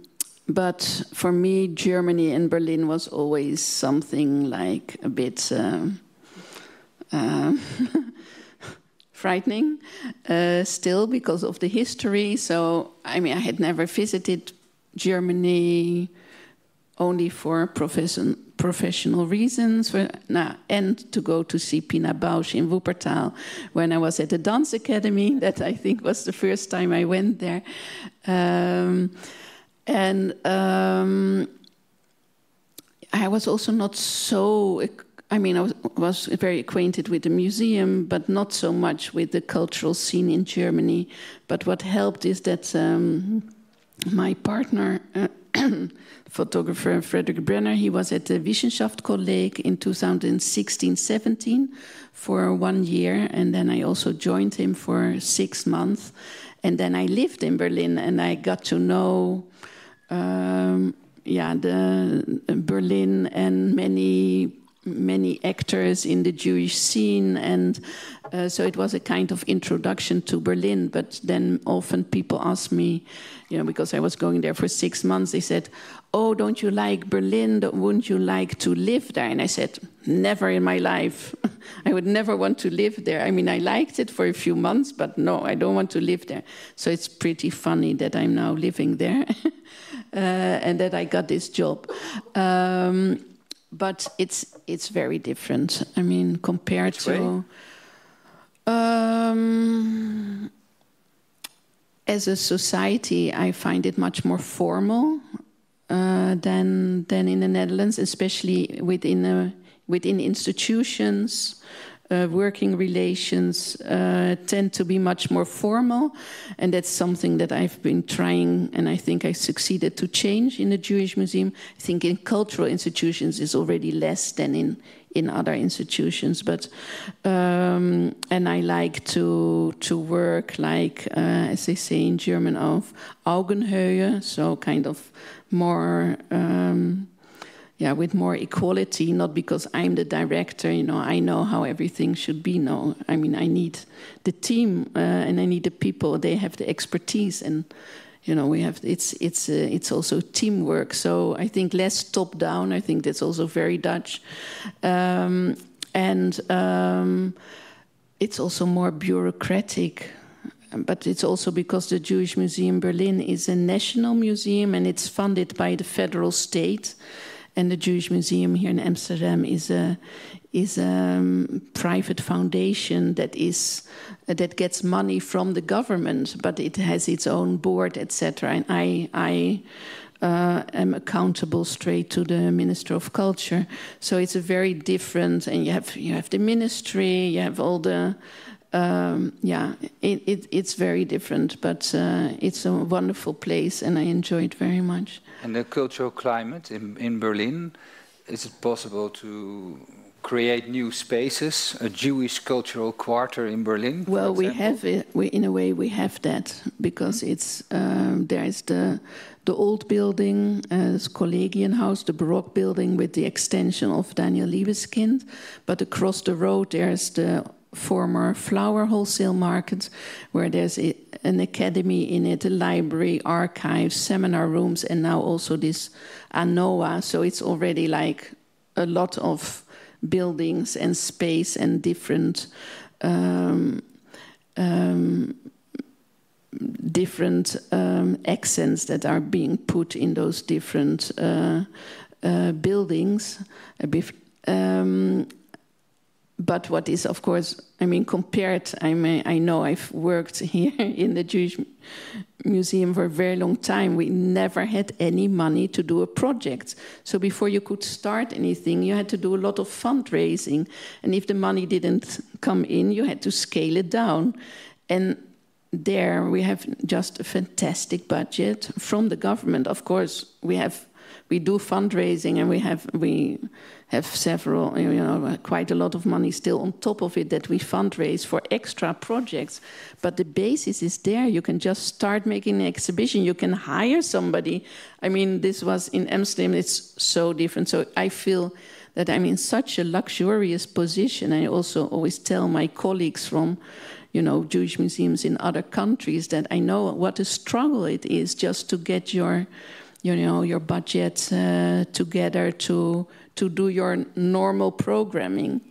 but for me, Germany and Berlin was always something like a bit um, uh, frightening uh, still because of the history. So, I mean, I had never visited Germany only for profession, professional reasons for, nah, and to go to see Pina Bausch in Wuppertal when I was at the dance academy. That I think was the first time I went there. Um, and um, I was also not so. I mean, I was, very acquainted with the museum, but not so much with the cultural scene in Germany. But what helped is that um, my partner, uh, photographer Frédéric Brenner, he was at the Wissenschaftskolleg in 2016-17 for one year, and then I also joined him for six months. And then I lived in Berlin, and I got to know um, yeah, the Berlin and many many actors in the Jewish scene, and uh, so it was a kind of introduction to Berlin. But then often people ask me, you know, because I was going there for six months, they said, "Oh, don't you like Berlin? Wouldn't you like to live there?" And I said, "Never in my life. I would never want to live there. I mean, I liked it for a few months, but no, I don't want to live there." So it's pretty funny that I'm now living there. uh, and that I got this job. Um, but it's it's very different. I mean, compared Which to um, as a society, I find it much more formal uh, than than in the Netherlands, especially within a, within institutions uh, working relations uh, tend to be much more formal, and that's something that I've been trying, and I think I succeeded to change in the Jewish Museum. I think in cultural institutions is already less than in in other institutions, but um, and I like to to work like uh, as they say in German of Augenhöhe, so kind of more. Um, yeah, with more equality, not because I'm the director, you know, I know how everything should be. No, I mean, I need the team uh, and I need the people. They have the expertise, and you know, we have it's it's uh, it's also teamwork. So I think less top down. I think that's also very Dutch, um, and um, it's also more bureaucratic but it's also because the Jewish Museum Berlin is a national museum and it's funded by the federal state and the Jewish Museum here in Amsterdam is a is a um, private foundation that is uh, that gets money from the government, but it has its own board, etc. And I I uh, am accountable straight to the Minister of Culture. So it's a very different, and you have you have the ministry, you have all the um, yeah, it, it, it's very different, but uh, it's a wonderful place, and I enjoy it very much. And the cultural climate in, in Berlin, is it possible to create new spaces, a Jewish cultural quarter in Berlin? Well, we have it. We, in a way, we have that because it's um, there is the the old building, uh, Kollegienhaus, the Baroque building with the extension of Daniel Libeskind, but across the road there's the former flower wholesale market, where there's a, an academy in it, a library, archives, seminar rooms, and now also this ANOHA. So it's already like a lot of buildings and space and different. Um, um, different um, accents that are being put in those different uh, uh, buildings. Um, but what is, of course, I mean, compared, I, may, I know I've worked here in the Jewish Museum for a very long time. We never had any money to do a project. So before you could start anything, you had to do a lot of fundraising. And if the money didn't come in, you had to scale it down. And there we have just a fantastic budget from the government. Of course, we have we do fundraising and we have we have several, you know, quite a lot of money still on top of it that we fundraise for extra projects. But the basis is there. You can just start making an exhibition. You can hire somebody. I mean, this was in Amsterdam. It's so different. So I feel that I'm in such a luxurious position. I also always tell my colleagues from, you know, Jewish museums in other countries that I know what a struggle it is just to get your you know, your budget uh, together to to do your normal programming.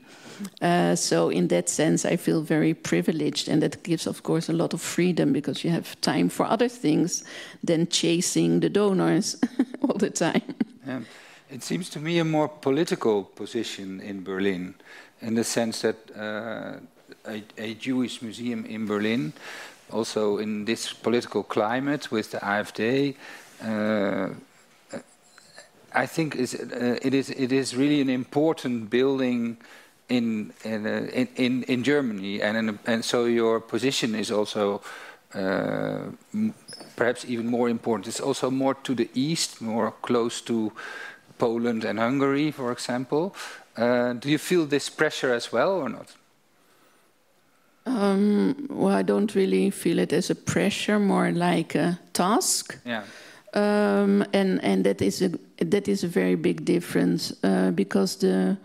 Uh, so in that sense, I feel very privileged, and that gives, of course, a lot of freedom because you have time for other things than chasing the donors all the time. Yeah. It seems to me a more political position in Berlin, in the sense that uh, a, a, Jewish museum in Berlin, also in this political climate with the AfD, uh, I think is, uh, it is it is really an important building in in uh, in, in, Germany, and in, and so your position is also uh, perhaps even more important. It's also more to the east, more close to Poland and Hungary, for example. Uh, do you feel this pressure as well, or not? Um, well, I don't really feel it as a pressure, more like a task. Yeah. Um, and and that is a that is a very big difference uh, because the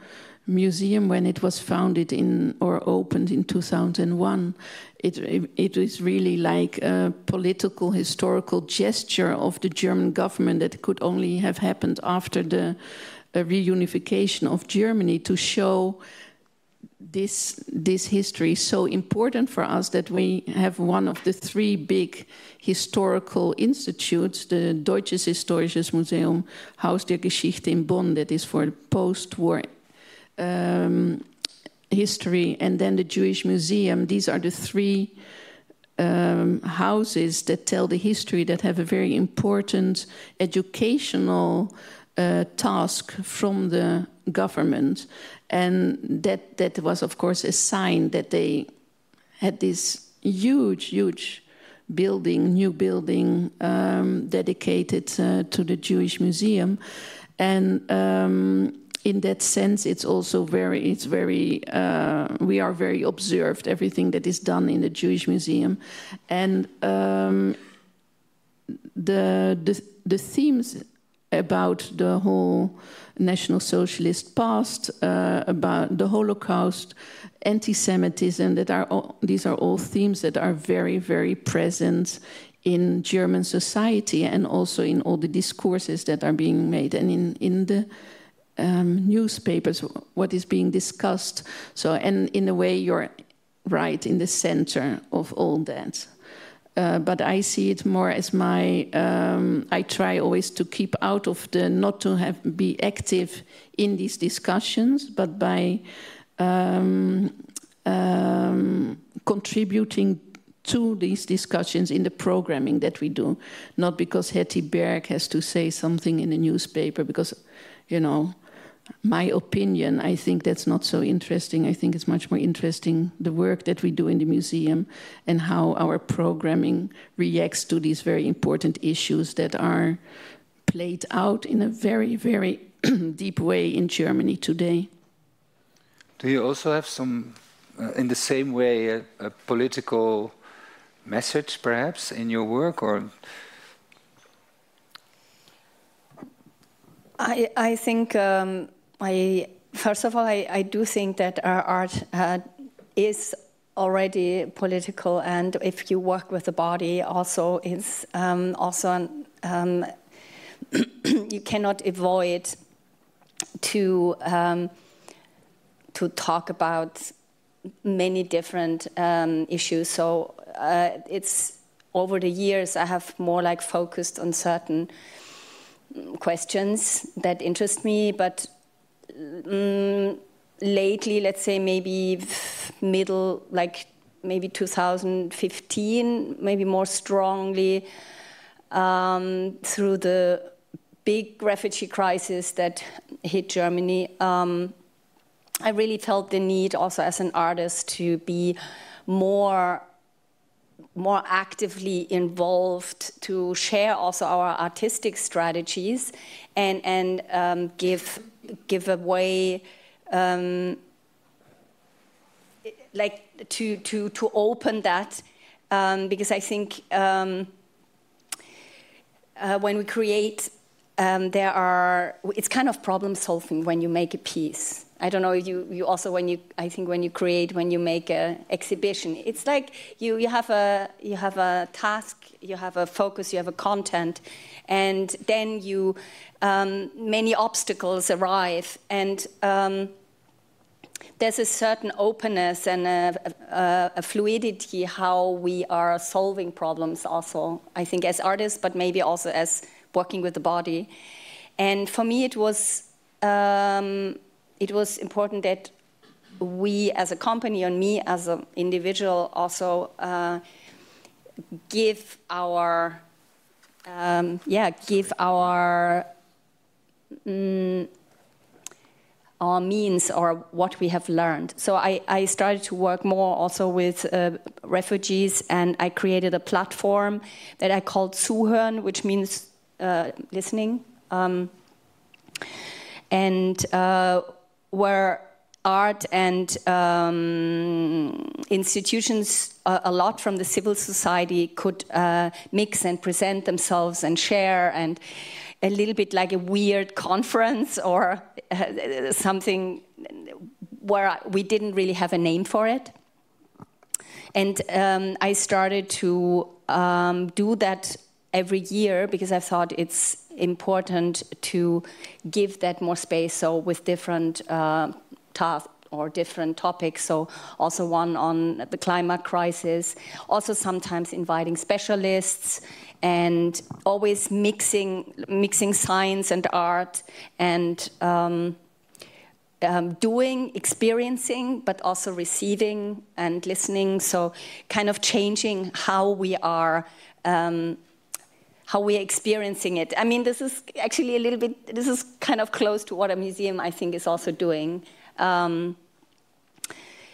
museum when it was founded in or opened in 2001 it, is really like a political historical gesture of the German government that could only have happened after the uh, reunification of Germany to show this this history is so important for us that we have one of the three big historical institutes, the Deutsches Historisches Museum Haus der Geschichte in Bonn, that is for post-war um, history, and then the Jewish Museum. These are the three um, houses that tell the history that have a very important educational uh, task from the government, and that that was of course a sign that they had this huge, huge building, new building um, dedicated uh, to the Jewish Museum, and um, in that sense, it's also very, it's very, uh, we are very observed, everything that is done in the Jewish Museum. And um, the, the, the themes about the whole National Socialist past, uh, about the Holocaust, anti-Semitism, that are these are all themes that are very, very present in German society and also in all the discourses that are being made and in, in the um, newspapers, what is being discussed. So, and in a way, you're right in the center of all that. Uh, but I see it more as my. Um, I try always to keep out of the not to have be active in these discussions, but by um, um, contributing to these discussions in the programming that we do, not because Hetty Berg has to say something in the newspaper, because you know my opinion, I think that's not so interesting. I think it's much more interesting the work that we do in the museum and how our programming reacts to these very important issues that are played out in a very, very deep way in Germany today. Do you also have some, uh, in the same way, a, a, political message perhaps in your work, or? I, I think um, I first of all, I, I do think that our art uh, is already political, and if you work with the body, also is um, also um, you cannot avoid to um, to talk about many different um, issues. So uh, it's over the years I have more like focused on certain questions that interest me, but um, lately, let's say maybe middle, like maybe 2015, maybe more strongly um, through the big refugee crisis that hit Germany. Um, I really felt the need also as an artist to be more more actively involved to share also our artistic strategies and and um, give give away um, like to to to open that um, because I think um, uh, when we create um, there are it's kind of problem solving when you make a piece I don't know. You you also when you I think when you create when you make a exhibition, it's like you you have a you have a task, you have a focus, you have a content, and then you um, many obstacles arrive and. Um, there's a certain openness and a, a, a, fluidity how we are solving problems also i think as artists but maybe also as working with the body and for me it was um, it was important that we as a company and me as an individual also uh, give our um, yeah give our mm, our means or what we have learned. So I, I started to work more also with uh, refugees, and I created a platform that I called Zuhören, which means uh, listening, um, and uh, where art and um, institutions, a lot from the civil society, could uh, mix and present themselves and share and a little bit like a weird conference or uh, something where we didn't really have a name for it. And um, I started to um, do that every year because I thought it's important to give that more space. So with different uh, tasks or different topics. So also one on the climate crisis. Also sometimes inviting specialists and always mixing mixing science and art and um, um, doing, experiencing, but also receiving and listening. So, kind of changing how we are. Um, how we are experiencing it. I mean, this is actually a little bit, this is kind of close to what a museum, I think, is also doing. Um,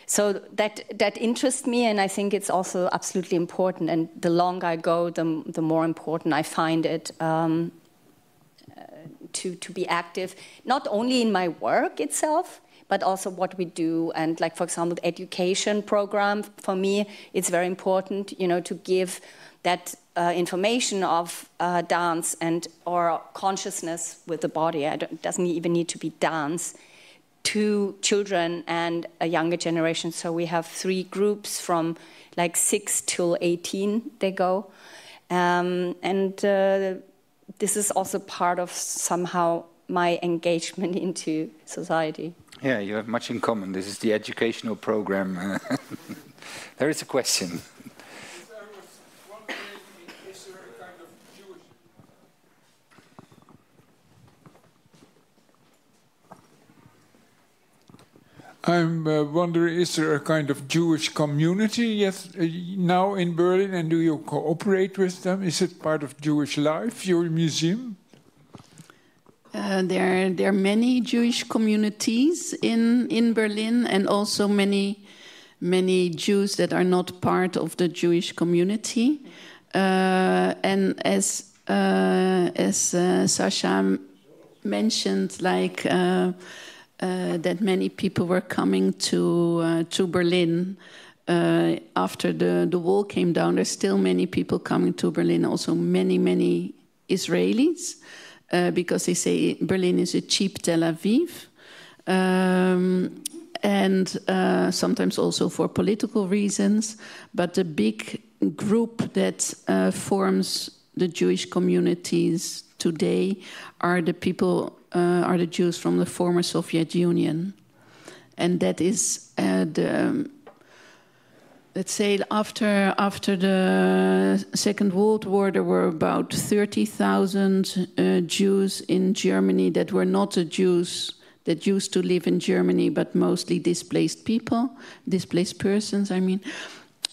so that that interests me, and I think it's also absolutely important. And the longer I go, the the more important I find it. Um, uh, to, to be active, not only in my work itself, but also what we do. And like, for example, the education program, for me, it's very important, you know, to give that uh, information of uh, dance and or consciousness with the body. it doesn't even need to be dance to children and a younger generation. So we have three groups from like six till 18, they go. Um, and uh, this is also part of somehow my engagement into society. Yeah, you have much in common. This is the educational program. there is a question. I'm uh, wondering, is there a kind of Jewish community yes, uh, now in Berlin, and do you cooperate with them? Is it part of Jewish life, your museum? Uh, there, there are many Jewish communities in, in Berlin, and also many, many Jews that are not part of the Jewish community. Uh, and as, uh, as uh, Sasha mentioned, like uh, that many people were coming to uh, to Berlin uh, after the the wall came down. There's still many people coming to Berlin. Also, many many Israelis uh, because they say Berlin is a cheap Tel Aviv. Um, and uh, sometimes also for political reasons, but the big group that uh, forms the Jewish communities today are the people uh, are the Jews from the former Soviet Union, and that is uh. Um, let's say after after the Second World War, there were about thirty thousand uh, Jews in Germany that were not the Jews that used to live in Germany, but mostly displaced people, displaced persons. I mean,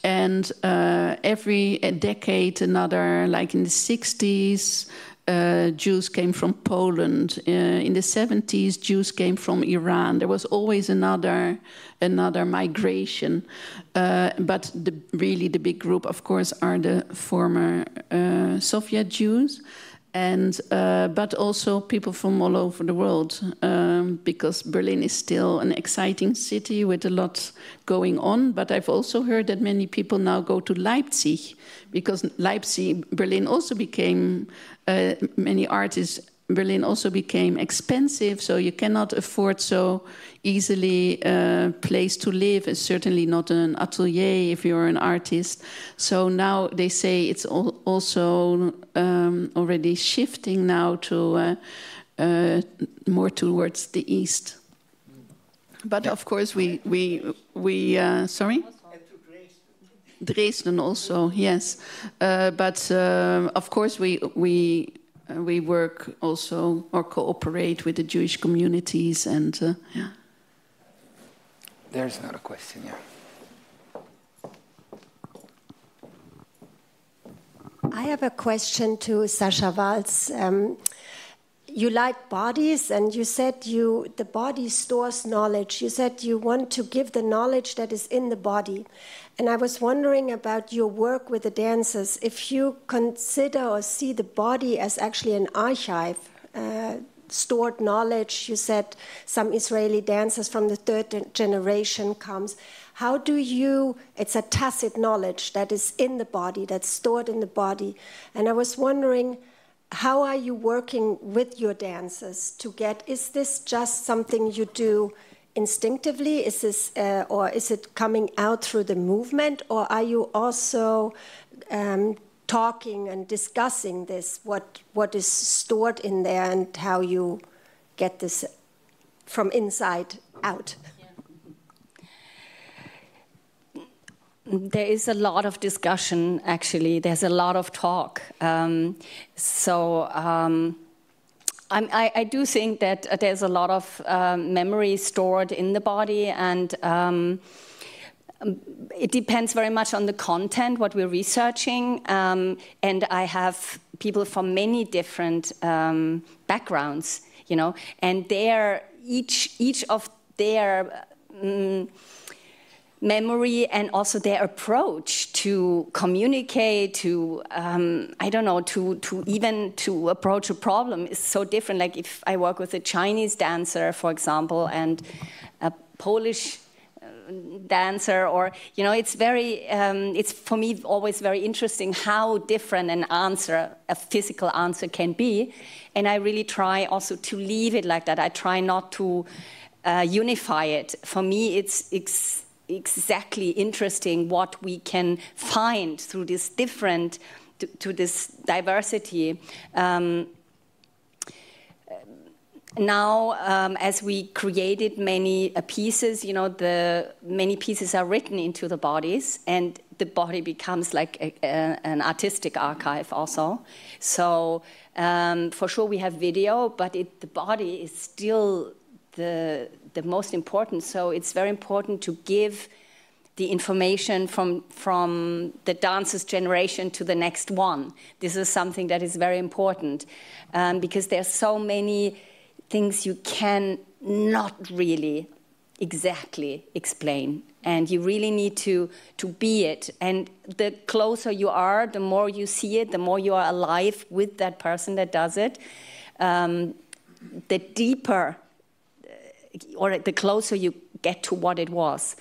and uh, every decade, another, like in the 60s, uh, Jews came from Poland. Uh, in the 70s, Jews came from Iran. There was always another another migration, uh, but the, really the big group, of course, are the former uh, Soviet Jews and uh, but also people from all over the world um, because Berlin is still an exciting city with a lot going on. But I've also heard that many people now go to Leipzig because Leipzig, Berlin also became uh, many artists Berlin also became expensive, so you cannot afford so easily a place to live. It's certainly not an atelier if you're an artist. So now they say it's also um, already shifting now to uh, uh, more towards the east. But yeah. of course, we we we uh, sorry. Dresden also, yes. Uh, but uh, of course, we we uh, we work also or cooperate with the Jewish communities, and uh, yeah. There's another question, yeah. I have a question to Sasha Waltz. Um, you like bodies and you said you the body stores knowledge you said you want to give the knowledge that is in the body and i was wondering about your work with the dancers. If you consider or see the body as actually an archive uh, stored knowledge you said some israeli dancers from the third generation comes. How do you it's a tacit knowledge that is in the body that's stored in the body. And i was wondering how are you working with your dancers to get is this just something you do instinctively is this uh, or is it coming out through the movement or are you also um, talking and discussing this what what is stored in there and how you get this from inside out There is a lot of discussion, actually. There's a lot of talk. Um, so um, I, I, do think that there's a lot of um, memory stored in the body, and um, it depends very much on the content, what we're researching. Um, and I have people from many different um, backgrounds, you know, and they each each of their um, memory and also their approach to communicate to um, i don't know to, to even to approach a problem is so different. Like if i work with a chinese dancer for example and a polish uh, dancer or you know it's very um, it's for me always very interesting how different an answer a physical answer can be. And i really try also to leave it like that. I try not to uh, unify it. For me it's, it's exactly interesting what we can find through this different to, to this diversity. Um, now um, as we created many uh, pieces you know the many pieces are written into the bodies and the body becomes like a, a, an artistic archive also. So um, for sure we have video but it, the body is still the, the most important. So it's very important to give the information from, from the dancer's generation to the next one. This is something that is very important um, because there are so many things you can not really exactly explain and you really need to to be it and the closer you are the more you see it the more you are alive with that person that does it um, the deeper or the closer you get to what it was.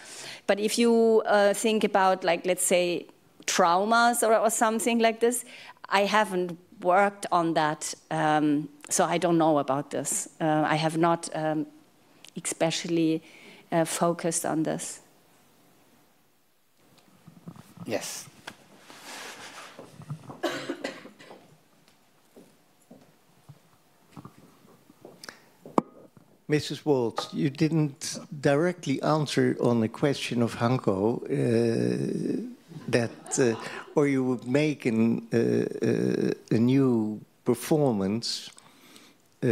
But if you uh, think about, like, let's say, traumas or, or, something like this, I haven't worked on that, um, so I don't know about this. Uh, I have not um, especially uh, focused on this. Yes. Mrs. Waltz, you didn't directly answer on the question of Hanco uh, that, uh, or you would make an, uh, uh a new performance uh,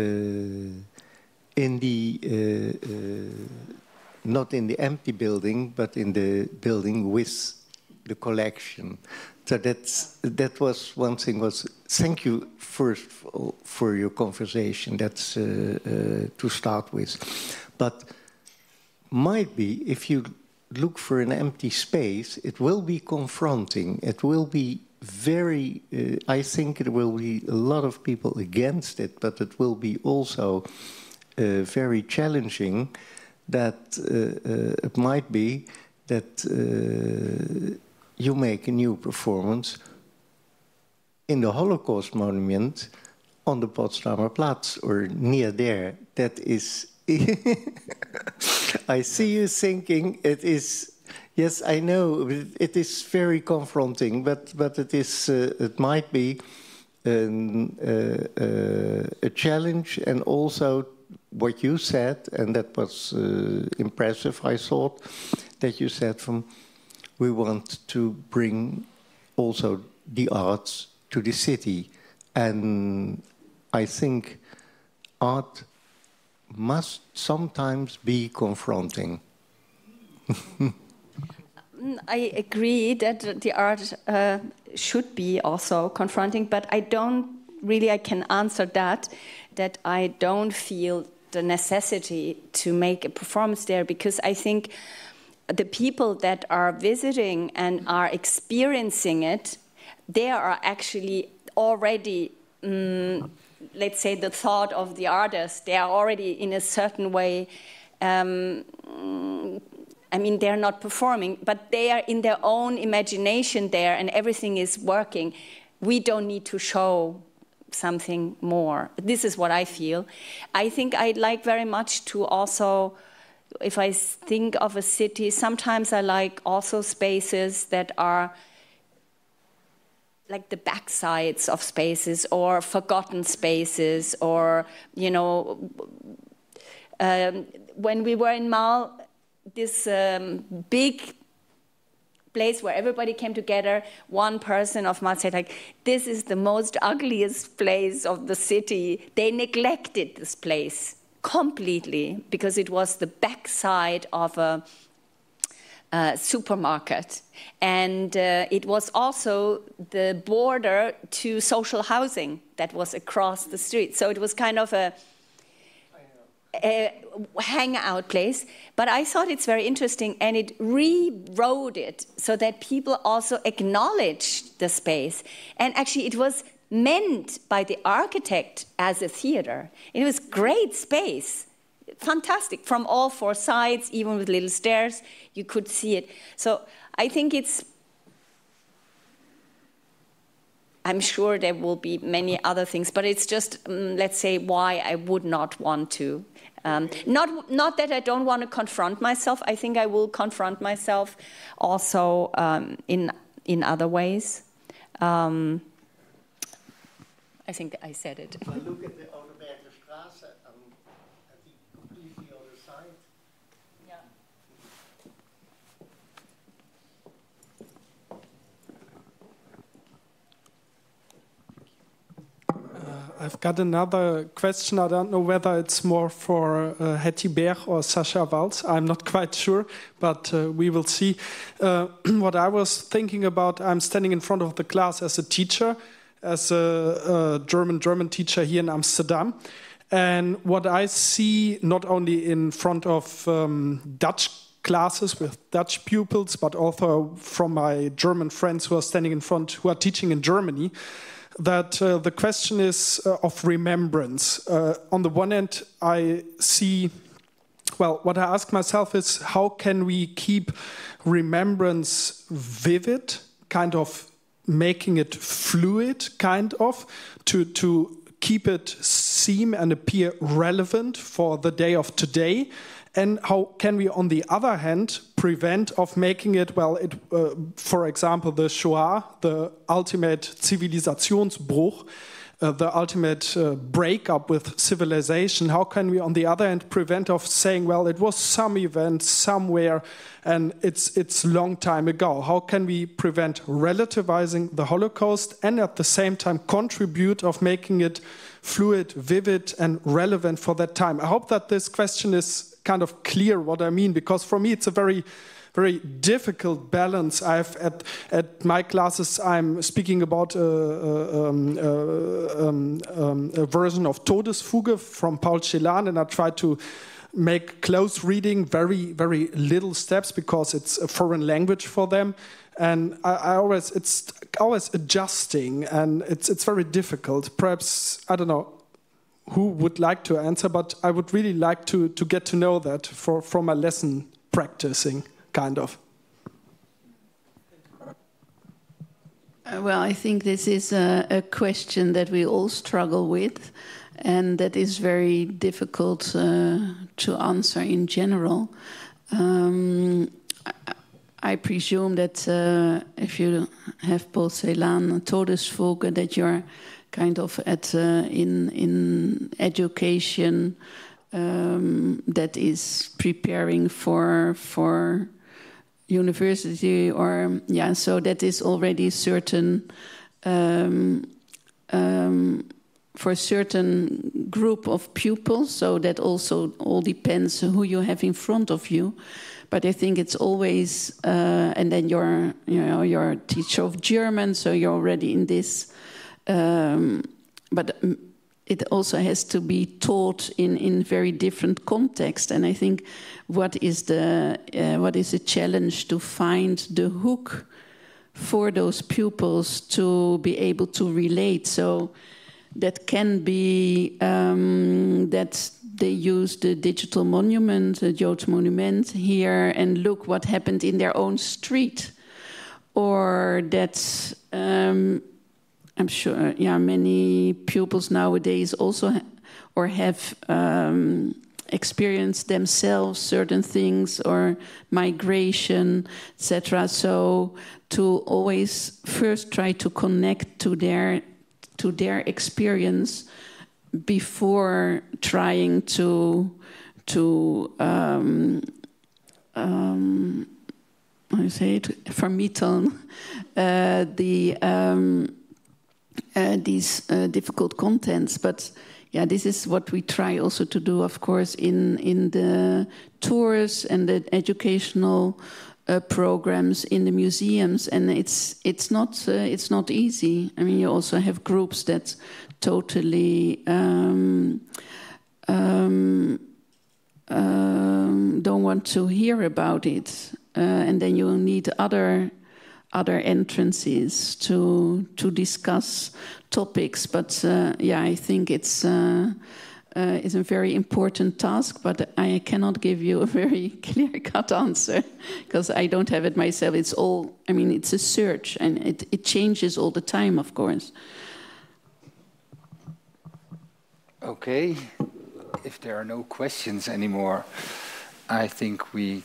in the uh, not in the empty building, but in the building with the collection. So that's that was one thing. Was thank you first for your conversation. That's uh, uh, to start with, but might be if you look for an empty space, it will be confronting. It will be very. Uh, I think it will be a lot of people against it, but it will be also uh, very challenging. That uh, uh, it might be that you make a new performance in the Holocaust monument on the Potsdamer Platz or near there. That is, I see you thinking it is. Yes, I know it is very confronting, but but it is. Uh, it might be an, uh, uh, a challenge, and also what you said, and that was uh, impressive. I thought that you said from we want to bring also the arts to the city, and I think art must sometimes be confronting. I agree that the art uh, should be also confronting, but I don't really I can answer that that I don't feel the necessity to make a performance there because I think the people that are visiting and are experiencing it, they are actually already, um, let's say, the thought of the artist. They are already in a certain way. Um, I mean, they're not performing, but they are in their own imagination there, and everything is working. We don't need to show something more. This is what I feel. I think I'd like very much to also, if I think of a city, sometimes I like also spaces that are like the backsides of spaces or forgotten spaces or, you know, um, when we were in Mal, this um, big place where everybody came together. One person of Mal said, like, this is the most ugliest place of the city. They neglected this place completely because it was the backside of a, a supermarket. And uh, it was also the border to social housing that was across the street. So it was kind of a a hangout place, but I thought it's very interesting and it rewrote it so that people also acknowledged the space. And actually, it was meant by the architect as a theater. It was great space, fantastic from all four sides, even with little stairs, you could see it. So I think it's I'm sure there will be many other things, but it's just, um, let's say, why I would not want to um, not, not that I don't want to confront myself. I think I will confront myself also um, in, in other ways. I think I said it. I look at the Oderberger Straße, I mean, at the completely other side. Yeah. Uh, I've got another question. I don't know whether it's more for uh, Hetty Berg or Sasha Waltz. I'm not quite sure, but uh, we will see. Uh, what I was thinking about, I'm standing in front of the class as a teacher, as a, a German German teacher here in Amsterdam. And what I see, not only in front of um, Dutch classes with Dutch pupils, but also from my German friends who are standing in front, who are teaching in Germany, that uh, the question is uh, of remembrance. Uh, on the one hand, I see, well, what I ask myself is how can we keep remembrance vivid, kind of making it fluid, kind of, to, to keep it seem and appear relevant for the day of today? And how can we on the other hand prevent of making it well it, uh, for example the shoah the ultimate zivilisationsbruch uh, the ultimate uh, breakup with civilization. How can we on the other hand prevent of saying well it was some event somewhere and it's it's long time ago? How can we prevent relativizing the holocaust and at the same time contribute of making it fluid vivid and relevant for that time? I hope that this question is kind of clear what I mean because for me it's a very very difficult balance. I've at at my classes. I'm speaking about a, a, um, a, um, um, a version of Todesfuge from Paul Celan, and I try to make close reading very very little steps because it's a foreign language for them. And I, I, always it's always adjusting and it's it's very difficult. Perhaps i don't know who would like to answer, but I would really like to, to get to know that for, for my lesson practicing, kind of. Uh, well, I think this is a, a, question that we all struggle with, and that is very difficult uh, to answer in general. Um, I, I, presume that uh, if you have both Celan and Todesfuge, that you're kind of at uh, in in education um, that is preparing for for university or yeah so that is already certain um, um, for a certain group of pupils so that also all depends who you have in front of you. But I think it's always uh, and then you're you know you're a teacher of German so you're already in this um, but it also has to be taught in, in very different context. And I think what is the uh, what is a challenge to find the hook for those pupils to be able to relate. So that can be um, that they use the digital monument, the Joods monument here, and look what happened in their own street, or that. Um, I'm sure, yeah, many pupils nowadays also ha or have um, experienced themselves certain things or migration, etc. So to always first try to connect to their to their experience before trying to to um, um, you say it vermitteln uh, the um, uh, these uh, difficult contents. But yeah, this is what we try also to do, of course, in in the tours and the educational uh, programs in the museums. And it's it's not uh, it's not easy. I mean, you also have groups that totally. Um, um, um, don't want to hear about it, uh, and then you need other other entrances to to discuss topics. But uh, yeah, I think it's. Uh, uh, is a very important task, but I cannot give you a very clear-cut answer because I don't have it myself. It's all, I mean, it's a search and it, it changes all the time, of course. Okay, if there are no questions anymore, I think we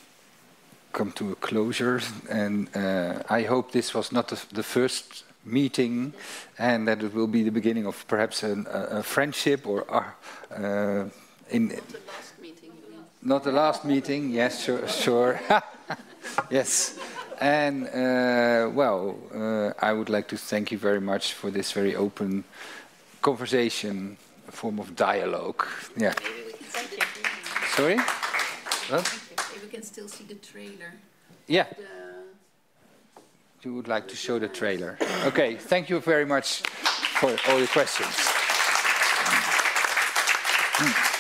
come to a closure. And uh, I hope this was not the, the, first meeting and that it will be the beginning of perhaps an, a, a, friendship or uh, uh in. Not the last meeting. Not the last meeting, yes, sure. sure. yes. And uh, well, uh, I would like to thank you very much for this very open conversation, form of dialogue. Yeah. Sorry? What? Can still see the trailer. Yeah. The you would like to show the trailer. Okay, thank you very much for all your questions. Mm.